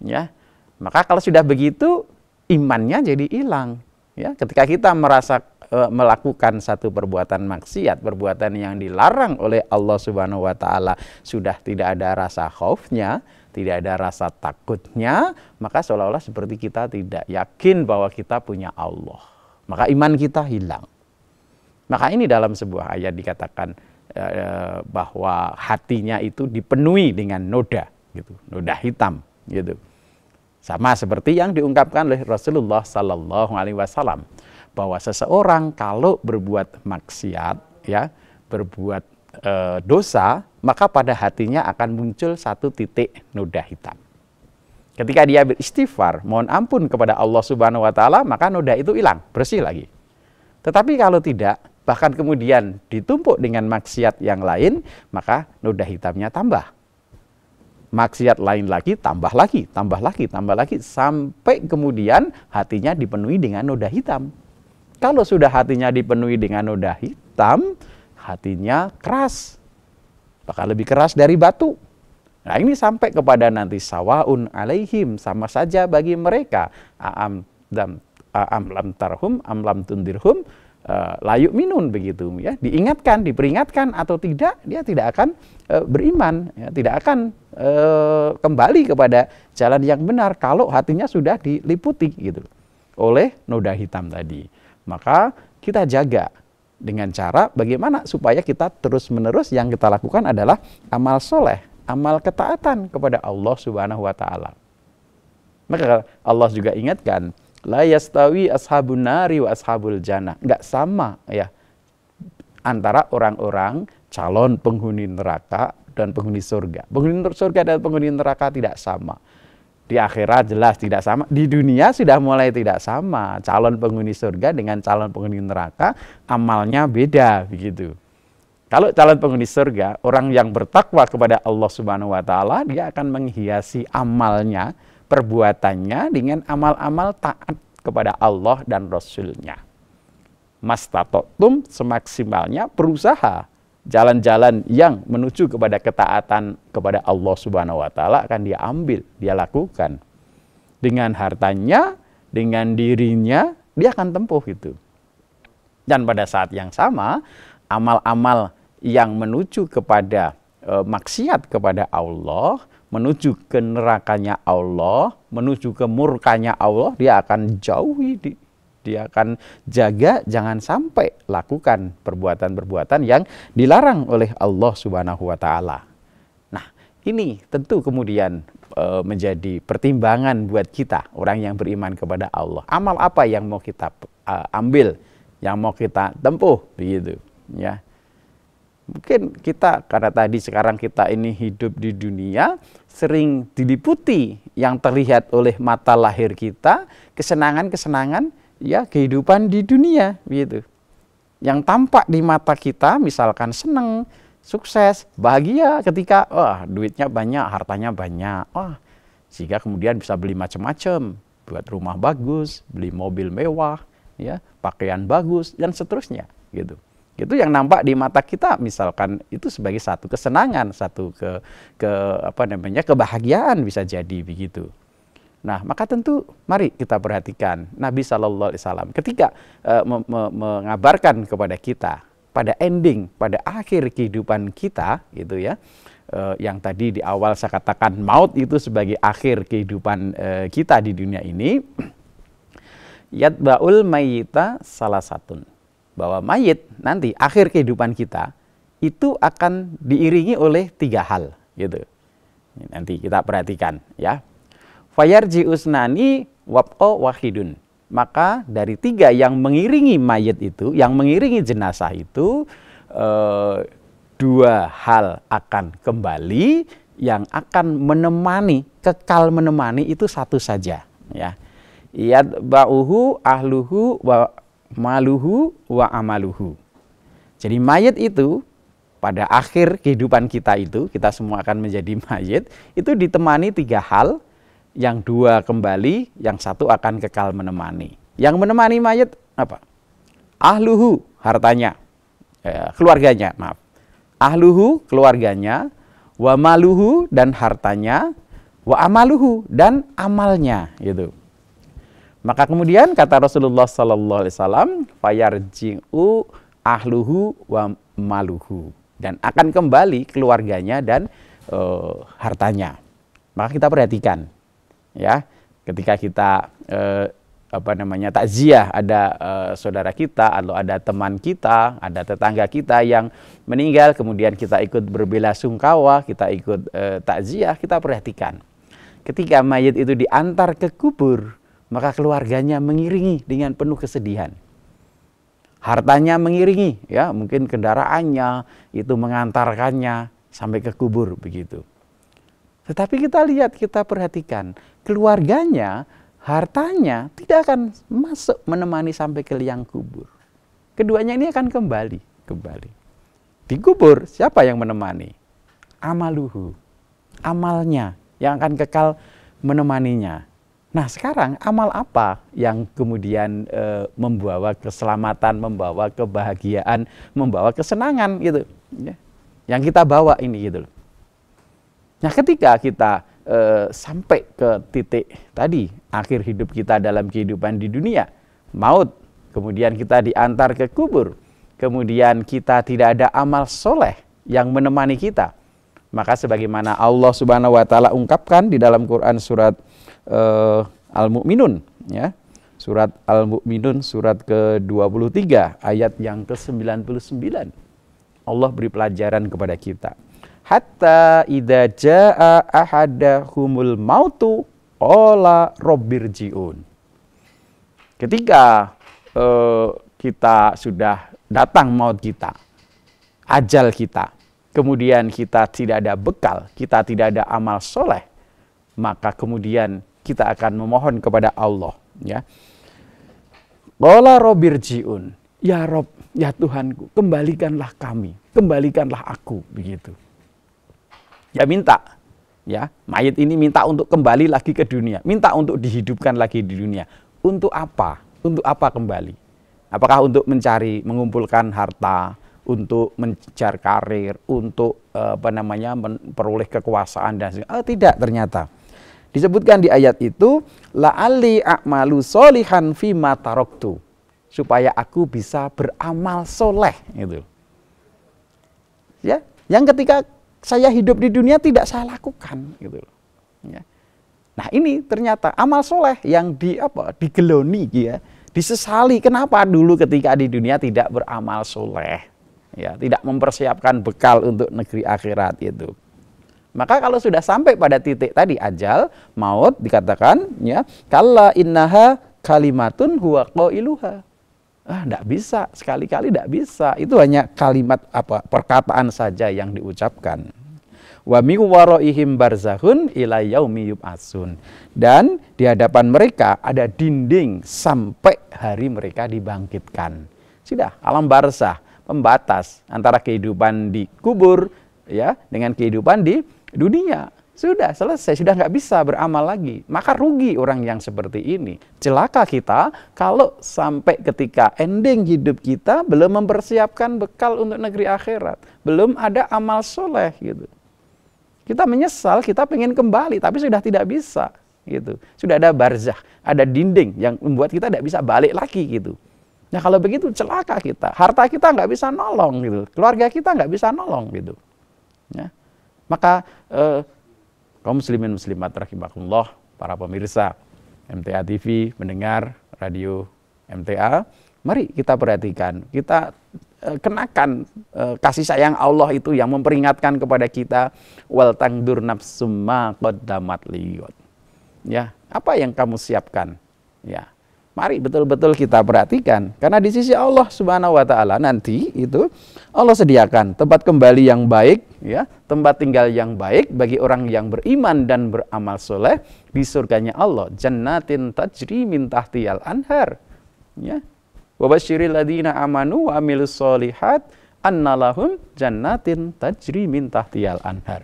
Speaker 1: Ya, maka kalau sudah begitu imannya jadi hilang. Ya, ketika kita merasa e, melakukan satu perbuatan maksiat, perbuatan yang dilarang oleh Allah Subhanahu wa taala, sudah tidak ada rasa khaufnya, tidak ada rasa takutnya, maka seolah-olah seperti kita tidak yakin bahwa kita punya Allah. Maka iman kita hilang. Maka ini dalam sebuah ayat dikatakan e, bahwa hatinya itu dipenuhi dengan noda gitu, noda hitam gitu. Sama seperti yang diungkapkan oleh Rasulullah Sallallahu Alaihi Wasallam bahwa seseorang kalau berbuat maksiat, ya, berbuat e, dosa, maka pada hatinya akan muncul satu titik noda hitam. Ketika dia beristighfar, mohon ampun kepada Allah Subhanahu wa taala, maka noda itu hilang, bersih lagi. Tetapi kalau tidak, bahkan kemudian ditumpuk dengan maksiat yang lain, maka noda hitamnya tambah maksiat lain lagi, tambah lagi, tambah lagi, tambah lagi, sampai kemudian hatinya dipenuhi dengan noda hitam. Kalau sudah hatinya dipenuhi dengan noda hitam, hatinya keras, bahkan lebih keras dari batu. Nah ini sampai kepada nanti sawaun alaihim sama saja bagi mereka. Aam dam aam lam tarhum am lam tundirhum. Uh, layuk minun begitu ya. Diingatkan diperingatkan atau tidak dia tidak akan uh, beriman ya, tidak akan uh, kembali kepada jalan yang benar kalau hatinya sudah diliputi gitu. Oleh noda hitam tadi. Maka kita jaga dengan cara bagaimana supaya kita terus menerus yang kita lakukan adalah amal soleh amal ketaatan kepada Allah Subhanahu Wa Taala maka Allah juga ingatkan la yastawi ashabun nari wa ashabul jannah. Enggak sama ya antara orang-orang calon penghuni neraka dan penghuni surga. Penghuni surga dan penghuni neraka tidak sama. Di akhirat jelas tidak sama. Di dunia sudah mulai tidak sama. Calon penghuni surga dengan calon penghuni neraka amalnya beda begitu. Kalau calon penghuni surga, orang yang bertakwa kepada Allah Subhanahu wa taala, dia akan menghiasi amalnya perbuatannya dengan amal-amal taat kepada Allah dan Rasulnya. Mastatotum semaksimalnya berusaha jalan-jalan yang menuju kepada ketaatan kepada Allah Subhanahu wa taala akan dia ambil, dia lakukan. Dengan hartanya, dengan dirinya, dia akan tempuh itu. Dan pada saat yang sama, amal-amal yang menuju kepada e, maksiat kepada Allah menuju ke nerakanya Allah, menuju ke murkanya Allah, dia akan jauhi, dia akan jaga jangan sampai lakukan perbuatan-perbuatan yang dilarang oleh Allah Subhanahu wa taala. Nah, ini tentu kemudian e, menjadi pertimbangan buat kita orang yang beriman kepada Allah. Amal apa yang mau kita e, ambil, yang mau kita tempuh begitu, ya. Mungkin kita karena tadi sekarang kita ini hidup di dunia sering diliputi yang terlihat oleh mata lahir kita kesenangan-kesenangan ya kehidupan di dunia begitu. Yang tampak di mata kita misalkan senang, sukses, bahagia ketika wah duitnya banyak, hartanya banyak. Wah, sehingga kemudian bisa beli macam-macam, buat rumah bagus, beli mobil mewah, ya, pakaian bagus dan seterusnya gitu. Itu yang nampak di mata kita misalkan itu sebagai satu kesenangan, satu ke ke apa namanya kebahagiaan bisa jadi begitu. Nah, maka tentu mari kita perhatikan Nabi Shallallahu Alaihi Wasallam ketika uh, me me mengabarkan kepada kita pada ending, pada akhir kehidupan kita, gitu ya, uh, yang tadi di awal saya katakan maut itu sebagai akhir kehidupan uh, kita di dunia ini, [CLEARS THROAT] yatbaul mayita salah satu bahwa mayit nanti akhir kehidupan kita itu akan diiringi oleh tiga hal gitu. Nanti kita perhatikan ya. Fayarji usnani wabqa wahidun. Maka dari tiga yang mengiringi mayat itu, yang mengiringi jenazah itu, eh, dua hal akan kembali, yang akan menemani, kekal menemani itu satu saja. Ya, Iyad ba'uhu ahluhu wa maluhu wa amaluhu. Jadi mayat itu pada akhir kehidupan kita itu, kita semua akan menjadi mayat, itu ditemani tiga hal, yang dua kembali, yang satu akan kekal menemani. Yang menemani mayat apa? Ahluhu, hartanya, eh, keluarganya, maaf. Ahluhu, keluarganya, wa maluhu, dan hartanya, wa amaluhu, dan amalnya, gitu. Maka kemudian kata Rasulullah Sallallahu Alaihi Wasallam, fayarji'u ahluhu wa maluhu dan akan kembali keluarganya dan uh, hartanya. Maka kita perhatikan ya, ketika kita uh, apa namanya takziah ada uh, saudara kita atau ada teman kita, ada tetangga kita yang meninggal kemudian kita ikut berbela sungkawa, kita ikut uh, takziah, kita perhatikan. Ketika mayat itu diantar ke kubur, maka keluarganya mengiringi dengan penuh kesedihan. Hartanya mengiringi ya. Mungkin kendaraannya itu mengantarkannya sampai ke kubur begitu tetapi kita lihat kita perhatikan keluarganya hartanya tidak akan masuk menemani sampai ke liang kubur keduanya ini akan kembali kembali di kubur siapa yang menemani amaluhu amalnya yang akan kekal menemaninya Nah sekarang amal apa yang kemudian e, membawa keselamatan, membawa kebahagiaan, membawa kesenangan gitu, ya. yang kita bawa ini gitu loh. Nah ketika kita e, sampai ke titik tadi akhir hidup kita dalam kehidupan di dunia, maut, kemudian kita diantar ke kubur, kemudian kita tidak ada amal soleh yang menemani kita, maka sebagaimana Allah Subhanahu Wa Taala ungkapkan di dalam Quran surat uh, Al-Mu'minun ya. Surat Al-Mu'minun surat ke-23 ayat yang ke-99. Allah beri pelajaran kepada kita. Hatta idza jaa ahadahumul mautu qala rabbirji'un. Ketika uh, kita sudah datang maut kita, ajal kita, kemudian kita tidak ada bekal, kita tidak ada amal soleh, maka kemudian kita akan memohon kepada Allah ya. Qala robirjiun. Ya Rob, ya Tuhanku, kembalikanlah kami, kembalikanlah aku begitu. Ya minta, ya mayat ini minta untuk kembali lagi ke dunia, minta untuk dihidupkan lagi di dunia. Untuk apa? Untuk apa kembali? Apakah untuk mencari, mengumpulkan harta, untuk mengejar karir, untuk eh, apa namanya memperoleh kekuasaan dan sebagainya? Oh, tidak ternyata. Disebutkan di ayat itu la'alli a'malu solihan taroktu supaya aku bisa beramal soleh itu. Ya, yang ketika saya hidup di dunia tidak saya lakukan gitu. Ya. Nah ini ternyata amal soleh yang di apa digeloni ya, disesali. Kenapa dulu ketika di dunia tidak beramal soleh, ya tidak mempersiapkan bekal untuk negeri akhirat itu. Maka kalau sudah sampai pada titik tadi ajal, maut dikatakan ya, kalla innaha kalimatun huwa qailuha. Ah, tidak bisa, sekali-kali tidak bisa. Itu hanya kalimat apa perkataan saja yang diucapkan. Wa mi waraihim barzahun ila yaumi yub'atsun. Dan di hadapan mereka ada dinding sampai hari mereka dibangkitkan. Sudah, alam barzah, pembatas antara kehidupan di kubur ya dengan kehidupan di dunia. Sudah selesai, sudah nggak bisa beramal lagi. Maka rugi orang yang seperti ini. Celaka kita kalau sampai ketika ending hidup kita belum mempersiapkan bekal untuk negeri akhirat. Belum ada amal soleh gitu. Kita menyesal, kita pengen kembali, tapi sudah tidak bisa gitu. Sudah ada barzah, ada dinding yang membuat kita tidak bisa balik lagi gitu. Nah kalau begitu celaka kita, harta kita nggak bisa nolong gitu, keluarga kita nggak bisa nolong gitu. Ya. Maka eh, kaum muslimin muslimat rahimakumullah, para pemirsa MTA TV, mendengar radio MTA, Mari kita perhatikan, kita uh, kenakan uh, kasih sayang Allah itu yang memperingatkan kepada kita wal tangdur nafsumma qaddamat liyot. Ya, apa yang kamu siapkan? Ya. Mari betul-betul kita perhatikan karena di sisi Allah Subhanahu wa taala nanti itu Allah sediakan tempat kembali yang baik ya, tempat tinggal yang baik bagi orang yang beriman dan beramal soleh di surganya Allah. Jannatin tajri min tahtiyal anhar. Ya, Wabasyiril ladina amanu wa amilus solihat annalahum jannatin tajri min tahtiyal anhar.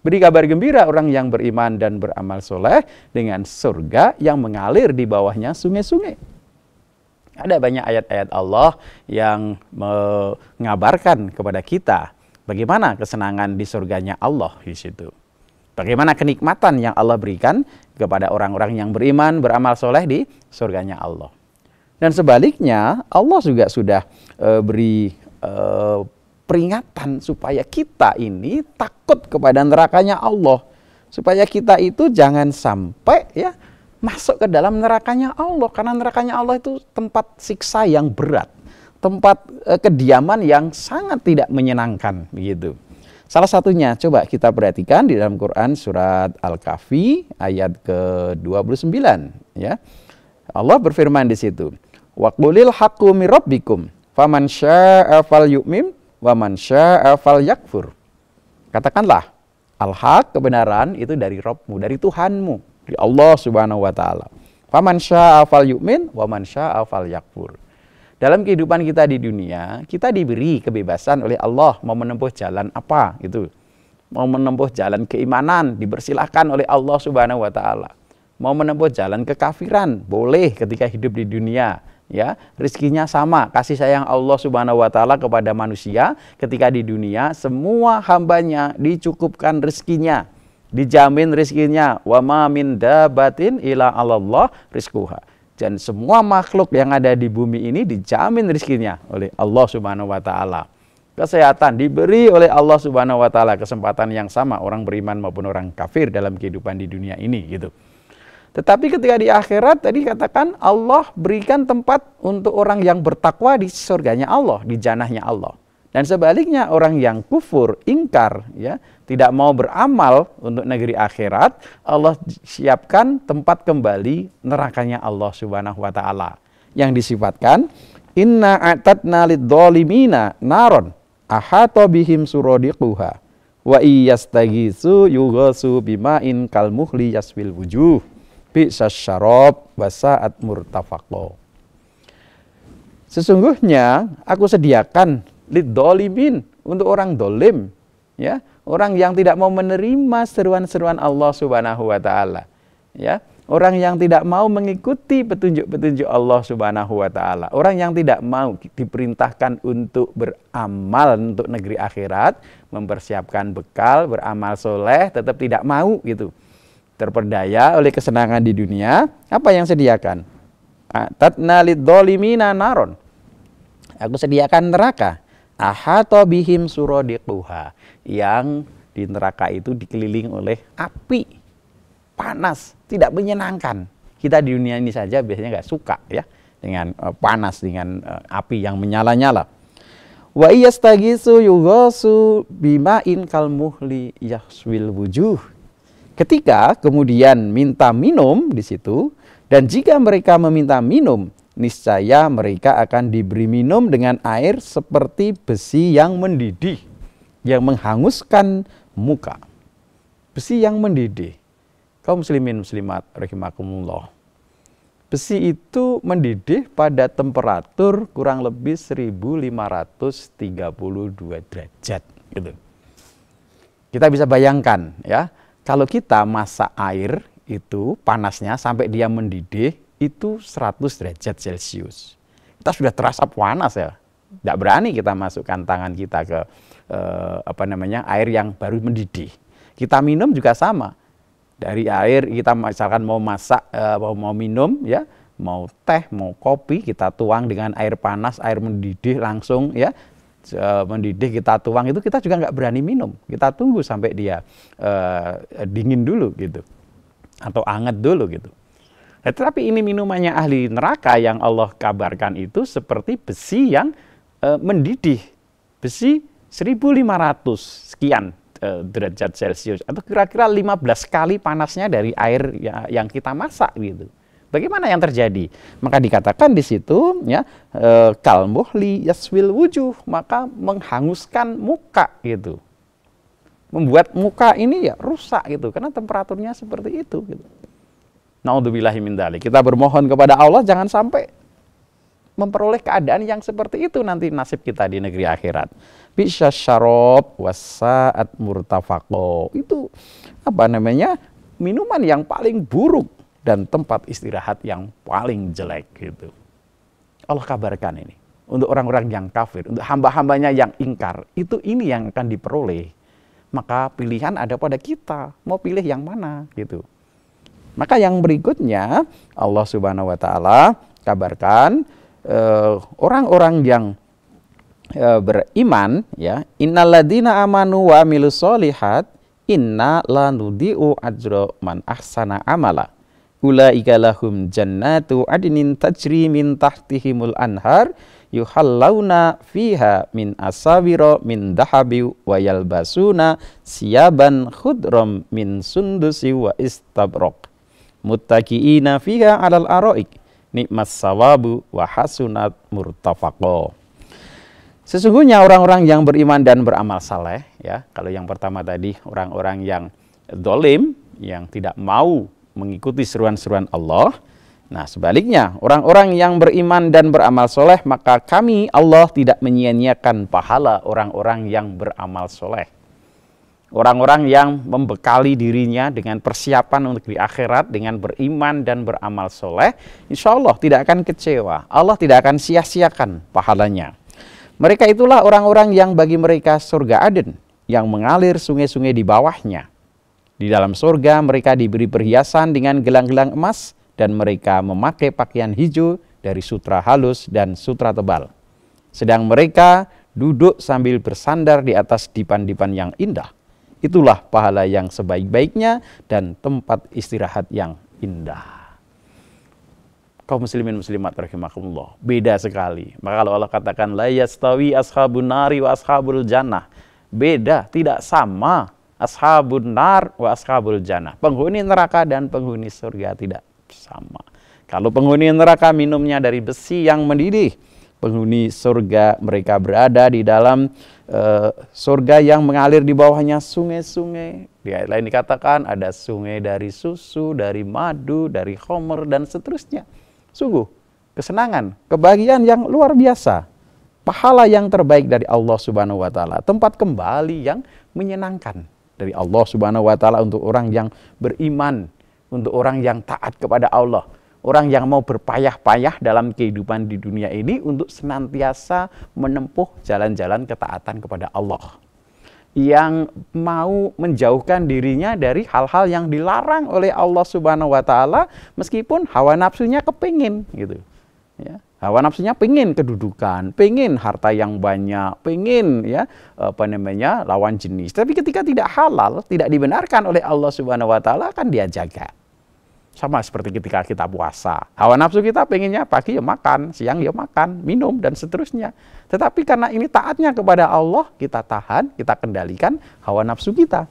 Speaker 1: Beri kabar gembira orang yang beriman dan beramal soleh dengan surga yang mengalir di bawahnya sungai-sungai. Ada banyak ayat-ayat Allah yang mengabarkan kepada kita bagaimana kesenangan di surganya Allah di situ. Bagaimana kenikmatan yang Allah berikan kepada orang-orang yang beriman, beramal soleh di surganya Allah. Dan sebaliknya Allah juga sudah e, beri e, peringatan supaya kita ini takut kepada nerakanya Allah. Supaya kita itu jangan sampai ya masuk ke dalam nerakanya Allah karena nerakanya Allah itu tempat siksa yang berat, tempat e, kediaman yang sangat tidak menyenangkan begitu. Salah satunya coba kita perhatikan di dalam Quran surat Al-Kahfi ayat ke-29 ya. Allah berfirman di situ. Wa qulil haqqu mir rabbikum faman syaa'a falyu'min wa man syaa'a falyakfur. Katakanlah al-haq kebenaran itu dari Rabbmu, dari Tuhanmu, dari Allah Subhanahu wa taala. Faman syaa'a falyu'min wa man syaa'a falyakfur. Dalam kehidupan kita di dunia, kita diberi kebebasan oleh Allah mau menempuh jalan apa itu. Mau menempuh jalan keimanan, dipersilahkan oleh Allah Subhanahu wa taala. Mau menempuh jalan kekafiran, boleh ketika hidup di dunia ya rizkinya sama kasih sayang Allah subhanahu wa ta'ala kepada manusia ketika di dunia semua hambanya dicukupkan rizkinya dijamin rizkinya. Wa ma min dabatin ila Allah rizkuha dan semua makhluk yang ada di bumi ini dijamin rizkinya oleh Allah subhanahu wa ta'ala. Kesehatan diberi oleh Allah subhanahu wa ta'ala kesempatan yang sama orang beriman maupun orang kafir dalam kehidupan di dunia ini gitu. Tetapi ketika di akhirat tadi katakan Allah berikan tempat untuk orang yang bertakwa di surganya Allah, di janahnya Allah. Dan sebaliknya orang yang kufur, ingkar, ya, tidak mau beramal untuk negeri akhirat, Allah siapkan tempat kembali nerakanya Allah Subhanahu wa taala. Yang disifatkan inna a'tadna lidzalimina naron ahata bihim suradiquha wa iyyastagisu yughasu bima'in kalmuhli yaswil wujuh bi'sas syarab wasaat murtafaqo. Sesungguhnya aku sediakan lid dolimin untuk orang dolim, ya orang yang tidak mau menerima seruan-seruan Allah Subhanahu Wa Taala, ya orang yang tidak mau mengikuti petunjuk-petunjuk Allah Subhanahu Wa Taala, orang yang tidak mau diperintahkan untuk beramal untuk negeri akhirat, mempersiapkan bekal, beramal soleh, tetap tidak mau gitu terperdaya oleh kesenangan di dunia, apa yang sediakan? Tatna lidzalimina naron. Aku sediakan neraka. Ahata bihim suradiquha. Yang di neraka itu dikelilingi oleh api. Panas, tidak menyenangkan. Kita di dunia ini saja biasanya nggak suka ya dengan uh, panas dengan uh, api yang menyala-nyala. Wa iyastagisu yughasu bima'in kalmuhli yaswil wujuh Ketika kemudian minta minum di situ, dan jika mereka meminta minum, niscaya mereka akan diberi minum dengan air seperti besi yang mendidih, yang menghanguskan muka. Besi yang mendidih. Kaum muslimin muslimat rahimakumullah. Besi itu mendidih pada temperatur kurang lebih 1532 derajat gitu. Kita bisa bayangkan ya, kalau kita masak air itu panasnya sampai dia mendidih itu 100 derajat Celcius. Kita sudah terasa panas ya. Tidak berani kita masukkan tangan kita ke eh, apa namanya air yang baru mendidih. Kita minum juga sama. Dari air kita misalkan mau masak, eh, mau, mau minum ya, mau teh, mau kopi, kita tuang dengan air panas, air mendidih langsung ya, mendidih kita tuang itu kita juga nggak berani minum kita tunggu sampai dia uh, dingin dulu gitu atau anget dulu gitu Nah, tetapi ini minumannya ahli neraka yang Allah kabarkan itu seperti besi yang e, mendidih. Besi 1500 sekian e, derajat Celcius atau kira-kira 15 kali panasnya dari air ya, yang kita masak gitu. Bagaimana yang terjadi? Maka dikatakan di situ ya e, kalmuhli yaswil wujuh maka menghanguskan muka gitu. Membuat muka ini ya rusak gitu karena temperaturnya seperti itu gitu. Naudzubillahi min Kita bermohon kepada Allah jangan sampai memperoleh keadaan yang seperti itu nanti nasib kita di negeri akhirat. Bisa syarob wasaat murtafako. Itu apa namanya? Minuman yang paling buruk dan tempat istirahat yang paling jelek gitu. Allah kabarkan ini untuk orang-orang yang kafir, untuk hamba-hambanya yang ingkar, itu ini yang akan diperoleh. Maka pilihan ada pada kita, mau pilih yang mana gitu. Maka yang berikutnya Allah Subhanahu wa taala kabarkan eh, orang-orang uh, yang uh, beriman ya, innalladzina amanu wa amilus solihat inna lanudiu ajra man ahsana amala. Ulaika lahum jannatu adnin tajri min tahtihimul anhar yuhallawna fiha min asawiro min dahabi wa yalbasuna siyaban khudram min sundusi wa istabrok muttaqiina fiha alal aroik nikmas sawabu wa hasunat murtafaqo Sesungguhnya orang-orang yang beriman dan beramal saleh, ya, kalau yang pertama tadi orang-orang yang dolim, yang tidak mau mengikuti seruan-seruan Allah. Nah, sebaliknya, orang-orang yang beriman dan beramal soleh, maka kami Allah tidak menyia-nyiakan pahala orang-orang yang beramal soleh. Orang-orang yang membekali dirinya dengan persiapan untuk di akhirat, dengan beriman dan beramal soleh, insya Allah tidak akan kecewa. Allah tidak akan sia-siakan pahalanya. Mereka itulah orang-orang yang bagi mereka surga Aden, yang mengalir sungai-sungai di bawahnya di dalam surga mereka diberi perhiasan dengan gelang-gelang emas dan mereka memakai pakaian hijau dari sutra halus dan sutra tebal. Sedang mereka duduk sambil bersandar di atas dipan-dipan yang indah. Itulah pahala yang sebaik-baiknya dan tempat istirahat yang indah. Kau muslimin muslimat rahimakumullah. Beda sekali. Maka kalau Allah katakan la yastawi ashabun nari wa ashabul jannah. Beda, tidak sama ashabun nar wa ashabul jannah. Penghuni neraka dan penghuni surga tidak sama. Kalau penghuni neraka minumnya dari besi yang mendidih, penghuni surga mereka berada di dalam uh, surga yang mengalir di bawahnya sungai-sungai. Di ayat lain dikatakan ada sungai dari susu, dari madu, dari homer dan seterusnya. Sungguh kesenangan, kebahagiaan yang luar biasa. Pahala yang terbaik dari Allah Subhanahu wa taala, tempat kembali yang menyenangkan dari Allah Subhanahu wa taala untuk orang yang beriman, untuk orang yang taat kepada Allah, orang yang mau berpayah-payah dalam kehidupan di dunia ini untuk senantiasa menempuh jalan-jalan ketaatan kepada Allah. Yang mau menjauhkan dirinya dari hal-hal yang dilarang oleh Allah Subhanahu wa taala meskipun hawa nafsunya kepingin gitu. Ya Hawa nafsunya pengen kedudukan, pengen harta yang banyak, pengen ya apa namanya lawan jenis. Tapi ketika tidak halal, tidak dibenarkan oleh Allah Subhanahu wa taala akan dia jaga. Sama seperti ketika kita puasa. Hawa nafsu kita pengennya pagi ya makan, siang ya makan, minum dan seterusnya. Tetapi karena ini taatnya kepada Allah, kita tahan, kita kendalikan hawa nafsu kita.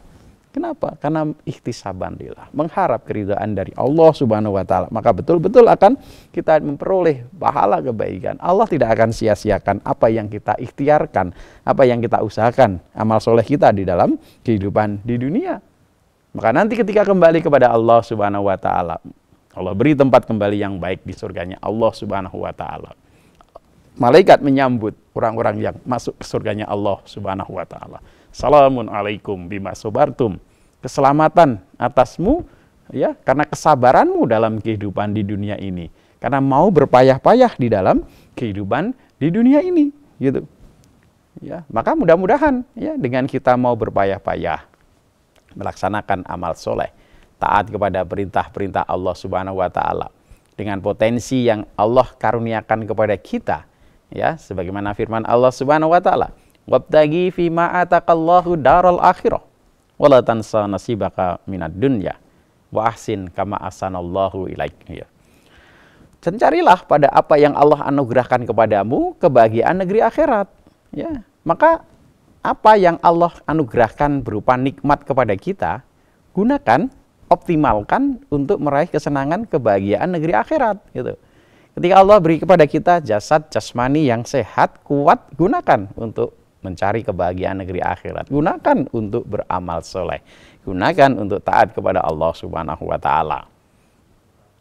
Speaker 1: Kenapa? Karena ikhtisaban lillah, mengharap keridhaan dari Allah Subhanahu wa taala. Maka betul-betul akan kita memperoleh pahala kebaikan. Allah tidak akan sia-siakan apa yang kita ikhtiarkan, apa yang kita usahakan, amal soleh kita di dalam kehidupan di dunia. Maka nanti ketika kembali kepada Allah Subhanahu wa taala, Allah beri tempat kembali yang baik di surganya Allah Subhanahu wa taala. Malaikat menyambut orang-orang yang masuk ke surganya Allah Subhanahu wa taala. Salamun alaikum bima sobartum. Keselamatan atasmu ya karena kesabaranmu dalam kehidupan di dunia ini. Karena mau berpayah-payah di dalam kehidupan di dunia ini gitu. Ya, maka mudah-mudahan ya dengan kita mau berpayah-payah melaksanakan amal soleh, taat kepada perintah-perintah Allah Subhanahu wa taala dengan potensi yang Allah karuniakan kepada kita ya sebagaimana firman Allah Subhanahu wa taala wabtagi fima atakallahu daral akhirah wala tansa nasibaka minad dunya wa ahsin kama asanallahu ilaik ya. pada apa yang Allah anugerahkan kepadamu kebahagiaan negeri akhirat. Ya, maka apa yang Allah anugerahkan berupa nikmat kepada kita, gunakan, optimalkan untuk meraih kesenangan kebahagiaan negeri akhirat. Gitu. Ketika Allah beri kepada kita jasad jasmani yang sehat, kuat, gunakan untuk mencari kebahagiaan negeri akhirat. Gunakan untuk beramal soleh. Gunakan untuk taat kepada Allah Subhanahu wa Ta'ala.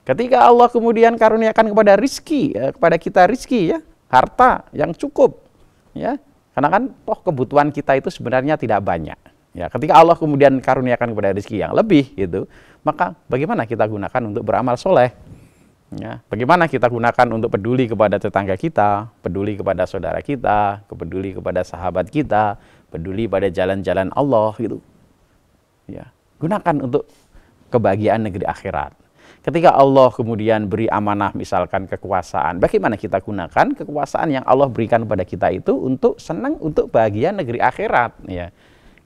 Speaker 1: Ketika Allah kemudian karuniakan kepada rizki, ya, kepada kita rizki ya, harta yang cukup, ya, karena kan toh kebutuhan kita itu sebenarnya tidak banyak. Ya, ketika Allah kemudian karuniakan kepada rizki yang lebih gitu, maka bagaimana kita gunakan untuk beramal soleh? Ya, bagaimana kita gunakan untuk peduli kepada tetangga kita, peduli kepada saudara kita, peduli kepada sahabat kita, peduli pada jalan-jalan Allah gitu. Ya, gunakan untuk kebahagiaan negeri akhirat. Ketika Allah kemudian beri amanah misalkan kekuasaan, bagaimana kita gunakan kekuasaan yang Allah berikan kepada kita itu untuk senang, untuk bahagia negeri akhirat. Ya.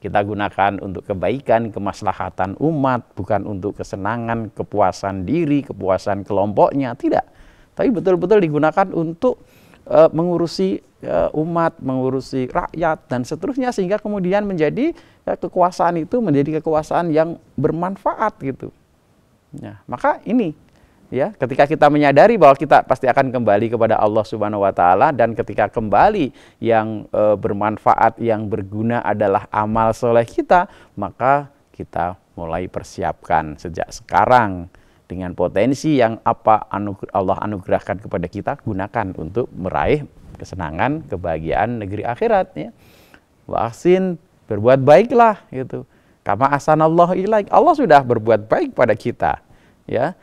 Speaker 1: Kita gunakan untuk kebaikan, kemaslahatan umat, bukan untuk kesenangan, kepuasan diri, kepuasan kelompoknya, tidak. Tapi betul-betul digunakan untuk uh, mengurusi uh, umat, mengurusi rakyat dan seterusnya sehingga kemudian menjadi uh, kekuasaan itu menjadi kekuasaan yang bermanfaat gitu. Ya, maka ini ya, ketika kita menyadari bahwa kita pasti akan kembali kepada Allah Subhanahu wa taala dan ketika kembali yang e, bermanfaat, yang berguna adalah amal soleh kita, maka kita mulai persiapkan sejak sekarang dengan potensi yang apa Allah anugerahkan kepada kita gunakan untuk meraih kesenangan, kebahagiaan negeri akhirat ya. Wa berbuat baiklah gitu. Kama asanallahu ilaik. Allah sudah berbuat baik pada kita. Ya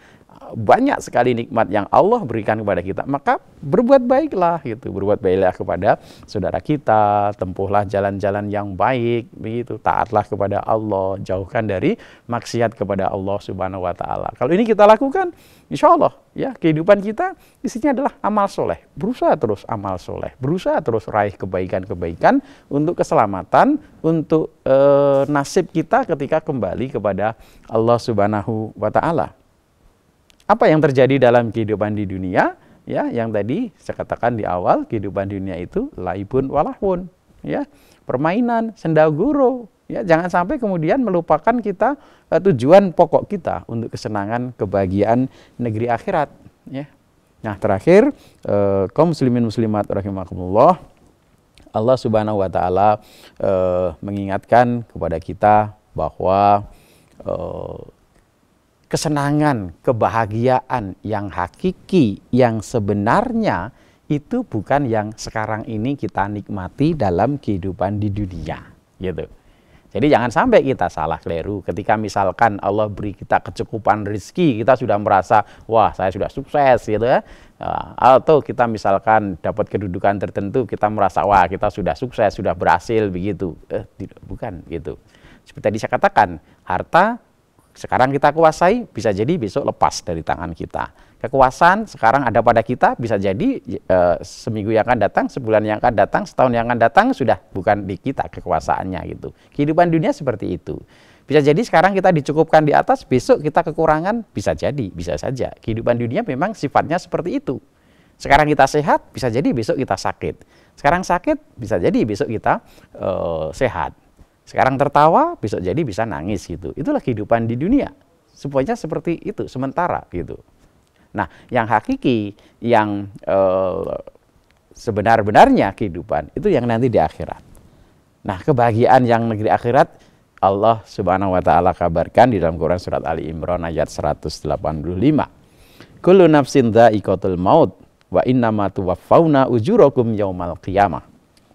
Speaker 1: banyak sekali nikmat yang Allah berikan kepada kita maka berbuat baiklah gitu. Berbuat baiklah kepada saudara kita tempuhlah jalan-jalan yang baik begitu. Taatlah kepada Allah jauhkan dari maksiat kepada Allah Subhanahu wa taala. Kalau ini kita lakukan insya Allah ya kehidupan kita isinya adalah amal soleh. Berusaha terus amal soleh. Berusaha terus raih kebaikan-kebaikan untuk keselamatan untuk e, nasib kita ketika kembali kepada Allah Subhanahu wa taala apa yang terjadi dalam kehidupan di dunia? Ya yang tadi saya katakan di awal kehidupan dunia itu laibun walahun ya. Permainan sendaguro ya. Jangan sampai kemudian melupakan kita uh, tujuan pokok kita untuk kesenangan kebahagiaan negeri akhirat ya. Nah terakhir uh, kaum muslimin muslimat rahimakumullah Allah Subhanahu wa taala uh, mengingatkan kepada kita bahwa uh, kesenangan, kebahagiaan yang hakiki, yang sebenarnya itu bukan yang sekarang ini kita nikmati dalam kehidupan di dunia, gitu. Jadi jangan sampai kita salah keliru ketika misalkan Allah beri kita kecukupan rezeki, kita sudah merasa wah saya sudah sukses gitu ya. Atau kita misalkan dapat kedudukan tertentu, kita merasa wah kita sudah sukses, sudah berhasil begitu. Eh, tidak, bukan gitu. Seperti tadi saya katakan, harta sekarang kita kuasai, bisa jadi besok lepas dari tangan kita. Kekuasaan sekarang ada pada kita, bisa jadi e, seminggu yang akan datang, sebulan yang akan datang, setahun yang akan datang, sudah bukan di kita kekuasaannya gitu. Kehidupan dunia seperti itu. Bisa jadi sekarang kita dicukupkan di atas, besok kita kekurangan, bisa jadi, bisa saja. Kehidupan dunia memang sifatnya seperti itu. Sekarang kita sehat, bisa jadi besok kita sakit. Sekarang sakit, bisa jadi besok kita e, sehat. Sekarang tertawa, besok jadi bisa nangis gitu. Itulah kehidupan di dunia. Semuanya seperti itu, sementara gitu. Nah, yang hakiki, yang eh, sebenar-benarnya kehidupan, itu yang nanti di akhirat. Nah, kebahagiaan yang negeri akhirat, Allah subhanahu wa ta'ala kabarkan di dalam Quran Surat Ali Imran ayat 185. Kullu nafsin dha'iqatul maut wa innama tuwaffawna ujurakum yaumal qiyamah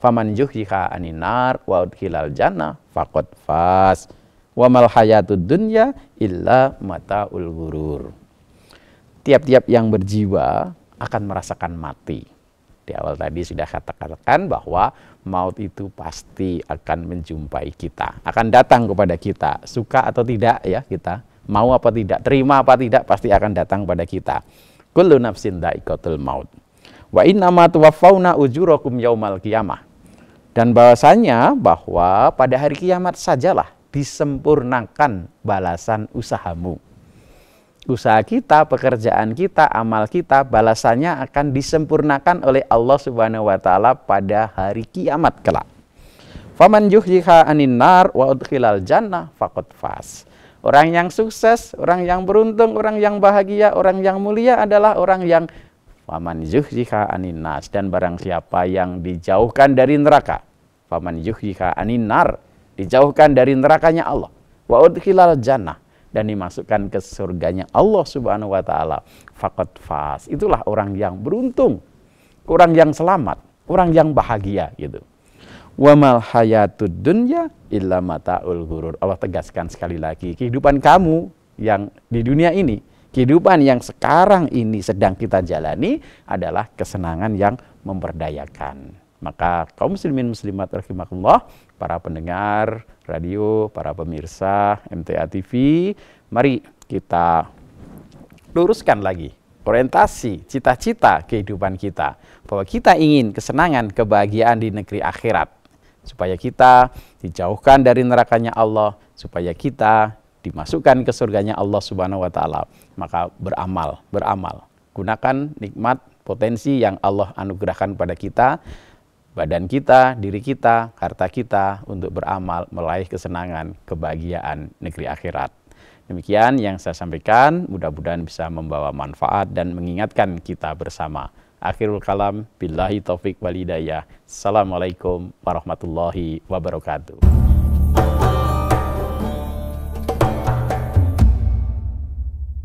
Speaker 1: faman juhiha aninar wa udkhilal jannah faqad fas. Wa mal hayatud dunya illa mataul gurur tiap-tiap yang berjiwa akan merasakan mati. Di awal tadi sudah katakan bahwa maut itu pasti akan menjumpai kita akan datang kepada kita. Suka atau tidak ya kita mau apa tidak terima apa tidak pasti akan datang pada kita. Kullu nafsin da'iqatul maut. Wa inna ma tuwaffawna ujurakum yaumal qiyamah dan bahwasanya bahwa pada hari kiamat sajalah disempurnakan balasan usahamu. usaha kita, pekerjaan kita, amal kita, balasannya akan disempurnakan oleh Allah Subhanahu wa taala pada hari kiamat kelak. Faman yuhyiha anin nar wa udkhilal jannah faqad fas. Orang yang sukses, orang yang beruntung, orang yang bahagia, orang yang mulia adalah orang yang faman yuhyiha anin nas dan barang siapa yang dijauhkan dari neraka. Faman yuhyiha anin nar, dijauhkan dari nerakanya Allah. Wa udkhilal jannah dan dimasukkan ke surganya Allah Subhanahu wa taala. Faqat fas. Itulah orang yang beruntung, orang yang selamat, orang yang bahagia gitu. Wa mal hayatud dunya illa mataul ghurur. Allah tegaskan sekali lagi, kehidupan kamu yang di dunia ini, kehidupan yang sekarang ini sedang kita jalani adalah kesenangan yang memperdayakan. Maka kaum muslimin muslimat rahimakumullah, para pendengar radio, para pemirsa MTA TV, mari kita luruskan lagi orientasi, cita-cita kehidupan kita bahwa kita ingin kesenangan, kebahagiaan di negeri akhirat supaya kita dijauhkan dari nerakanya Allah, supaya kita dimasukkan ke surganya Allah Subhanahu wa taala. Maka beramal, beramal. Gunakan nikmat potensi yang Allah anugerahkan pada kita badan kita, diri kita, harta kita untuk beramal meraih kesenangan, kebahagiaan negeri akhirat. Demikian yang saya sampaikan, mudah-mudahan bisa membawa manfaat dan mengingatkan kita bersama. Akhirul kalam, billahi taufik walidayah. Assalamualaikum warahmatullahi wabarakatuh.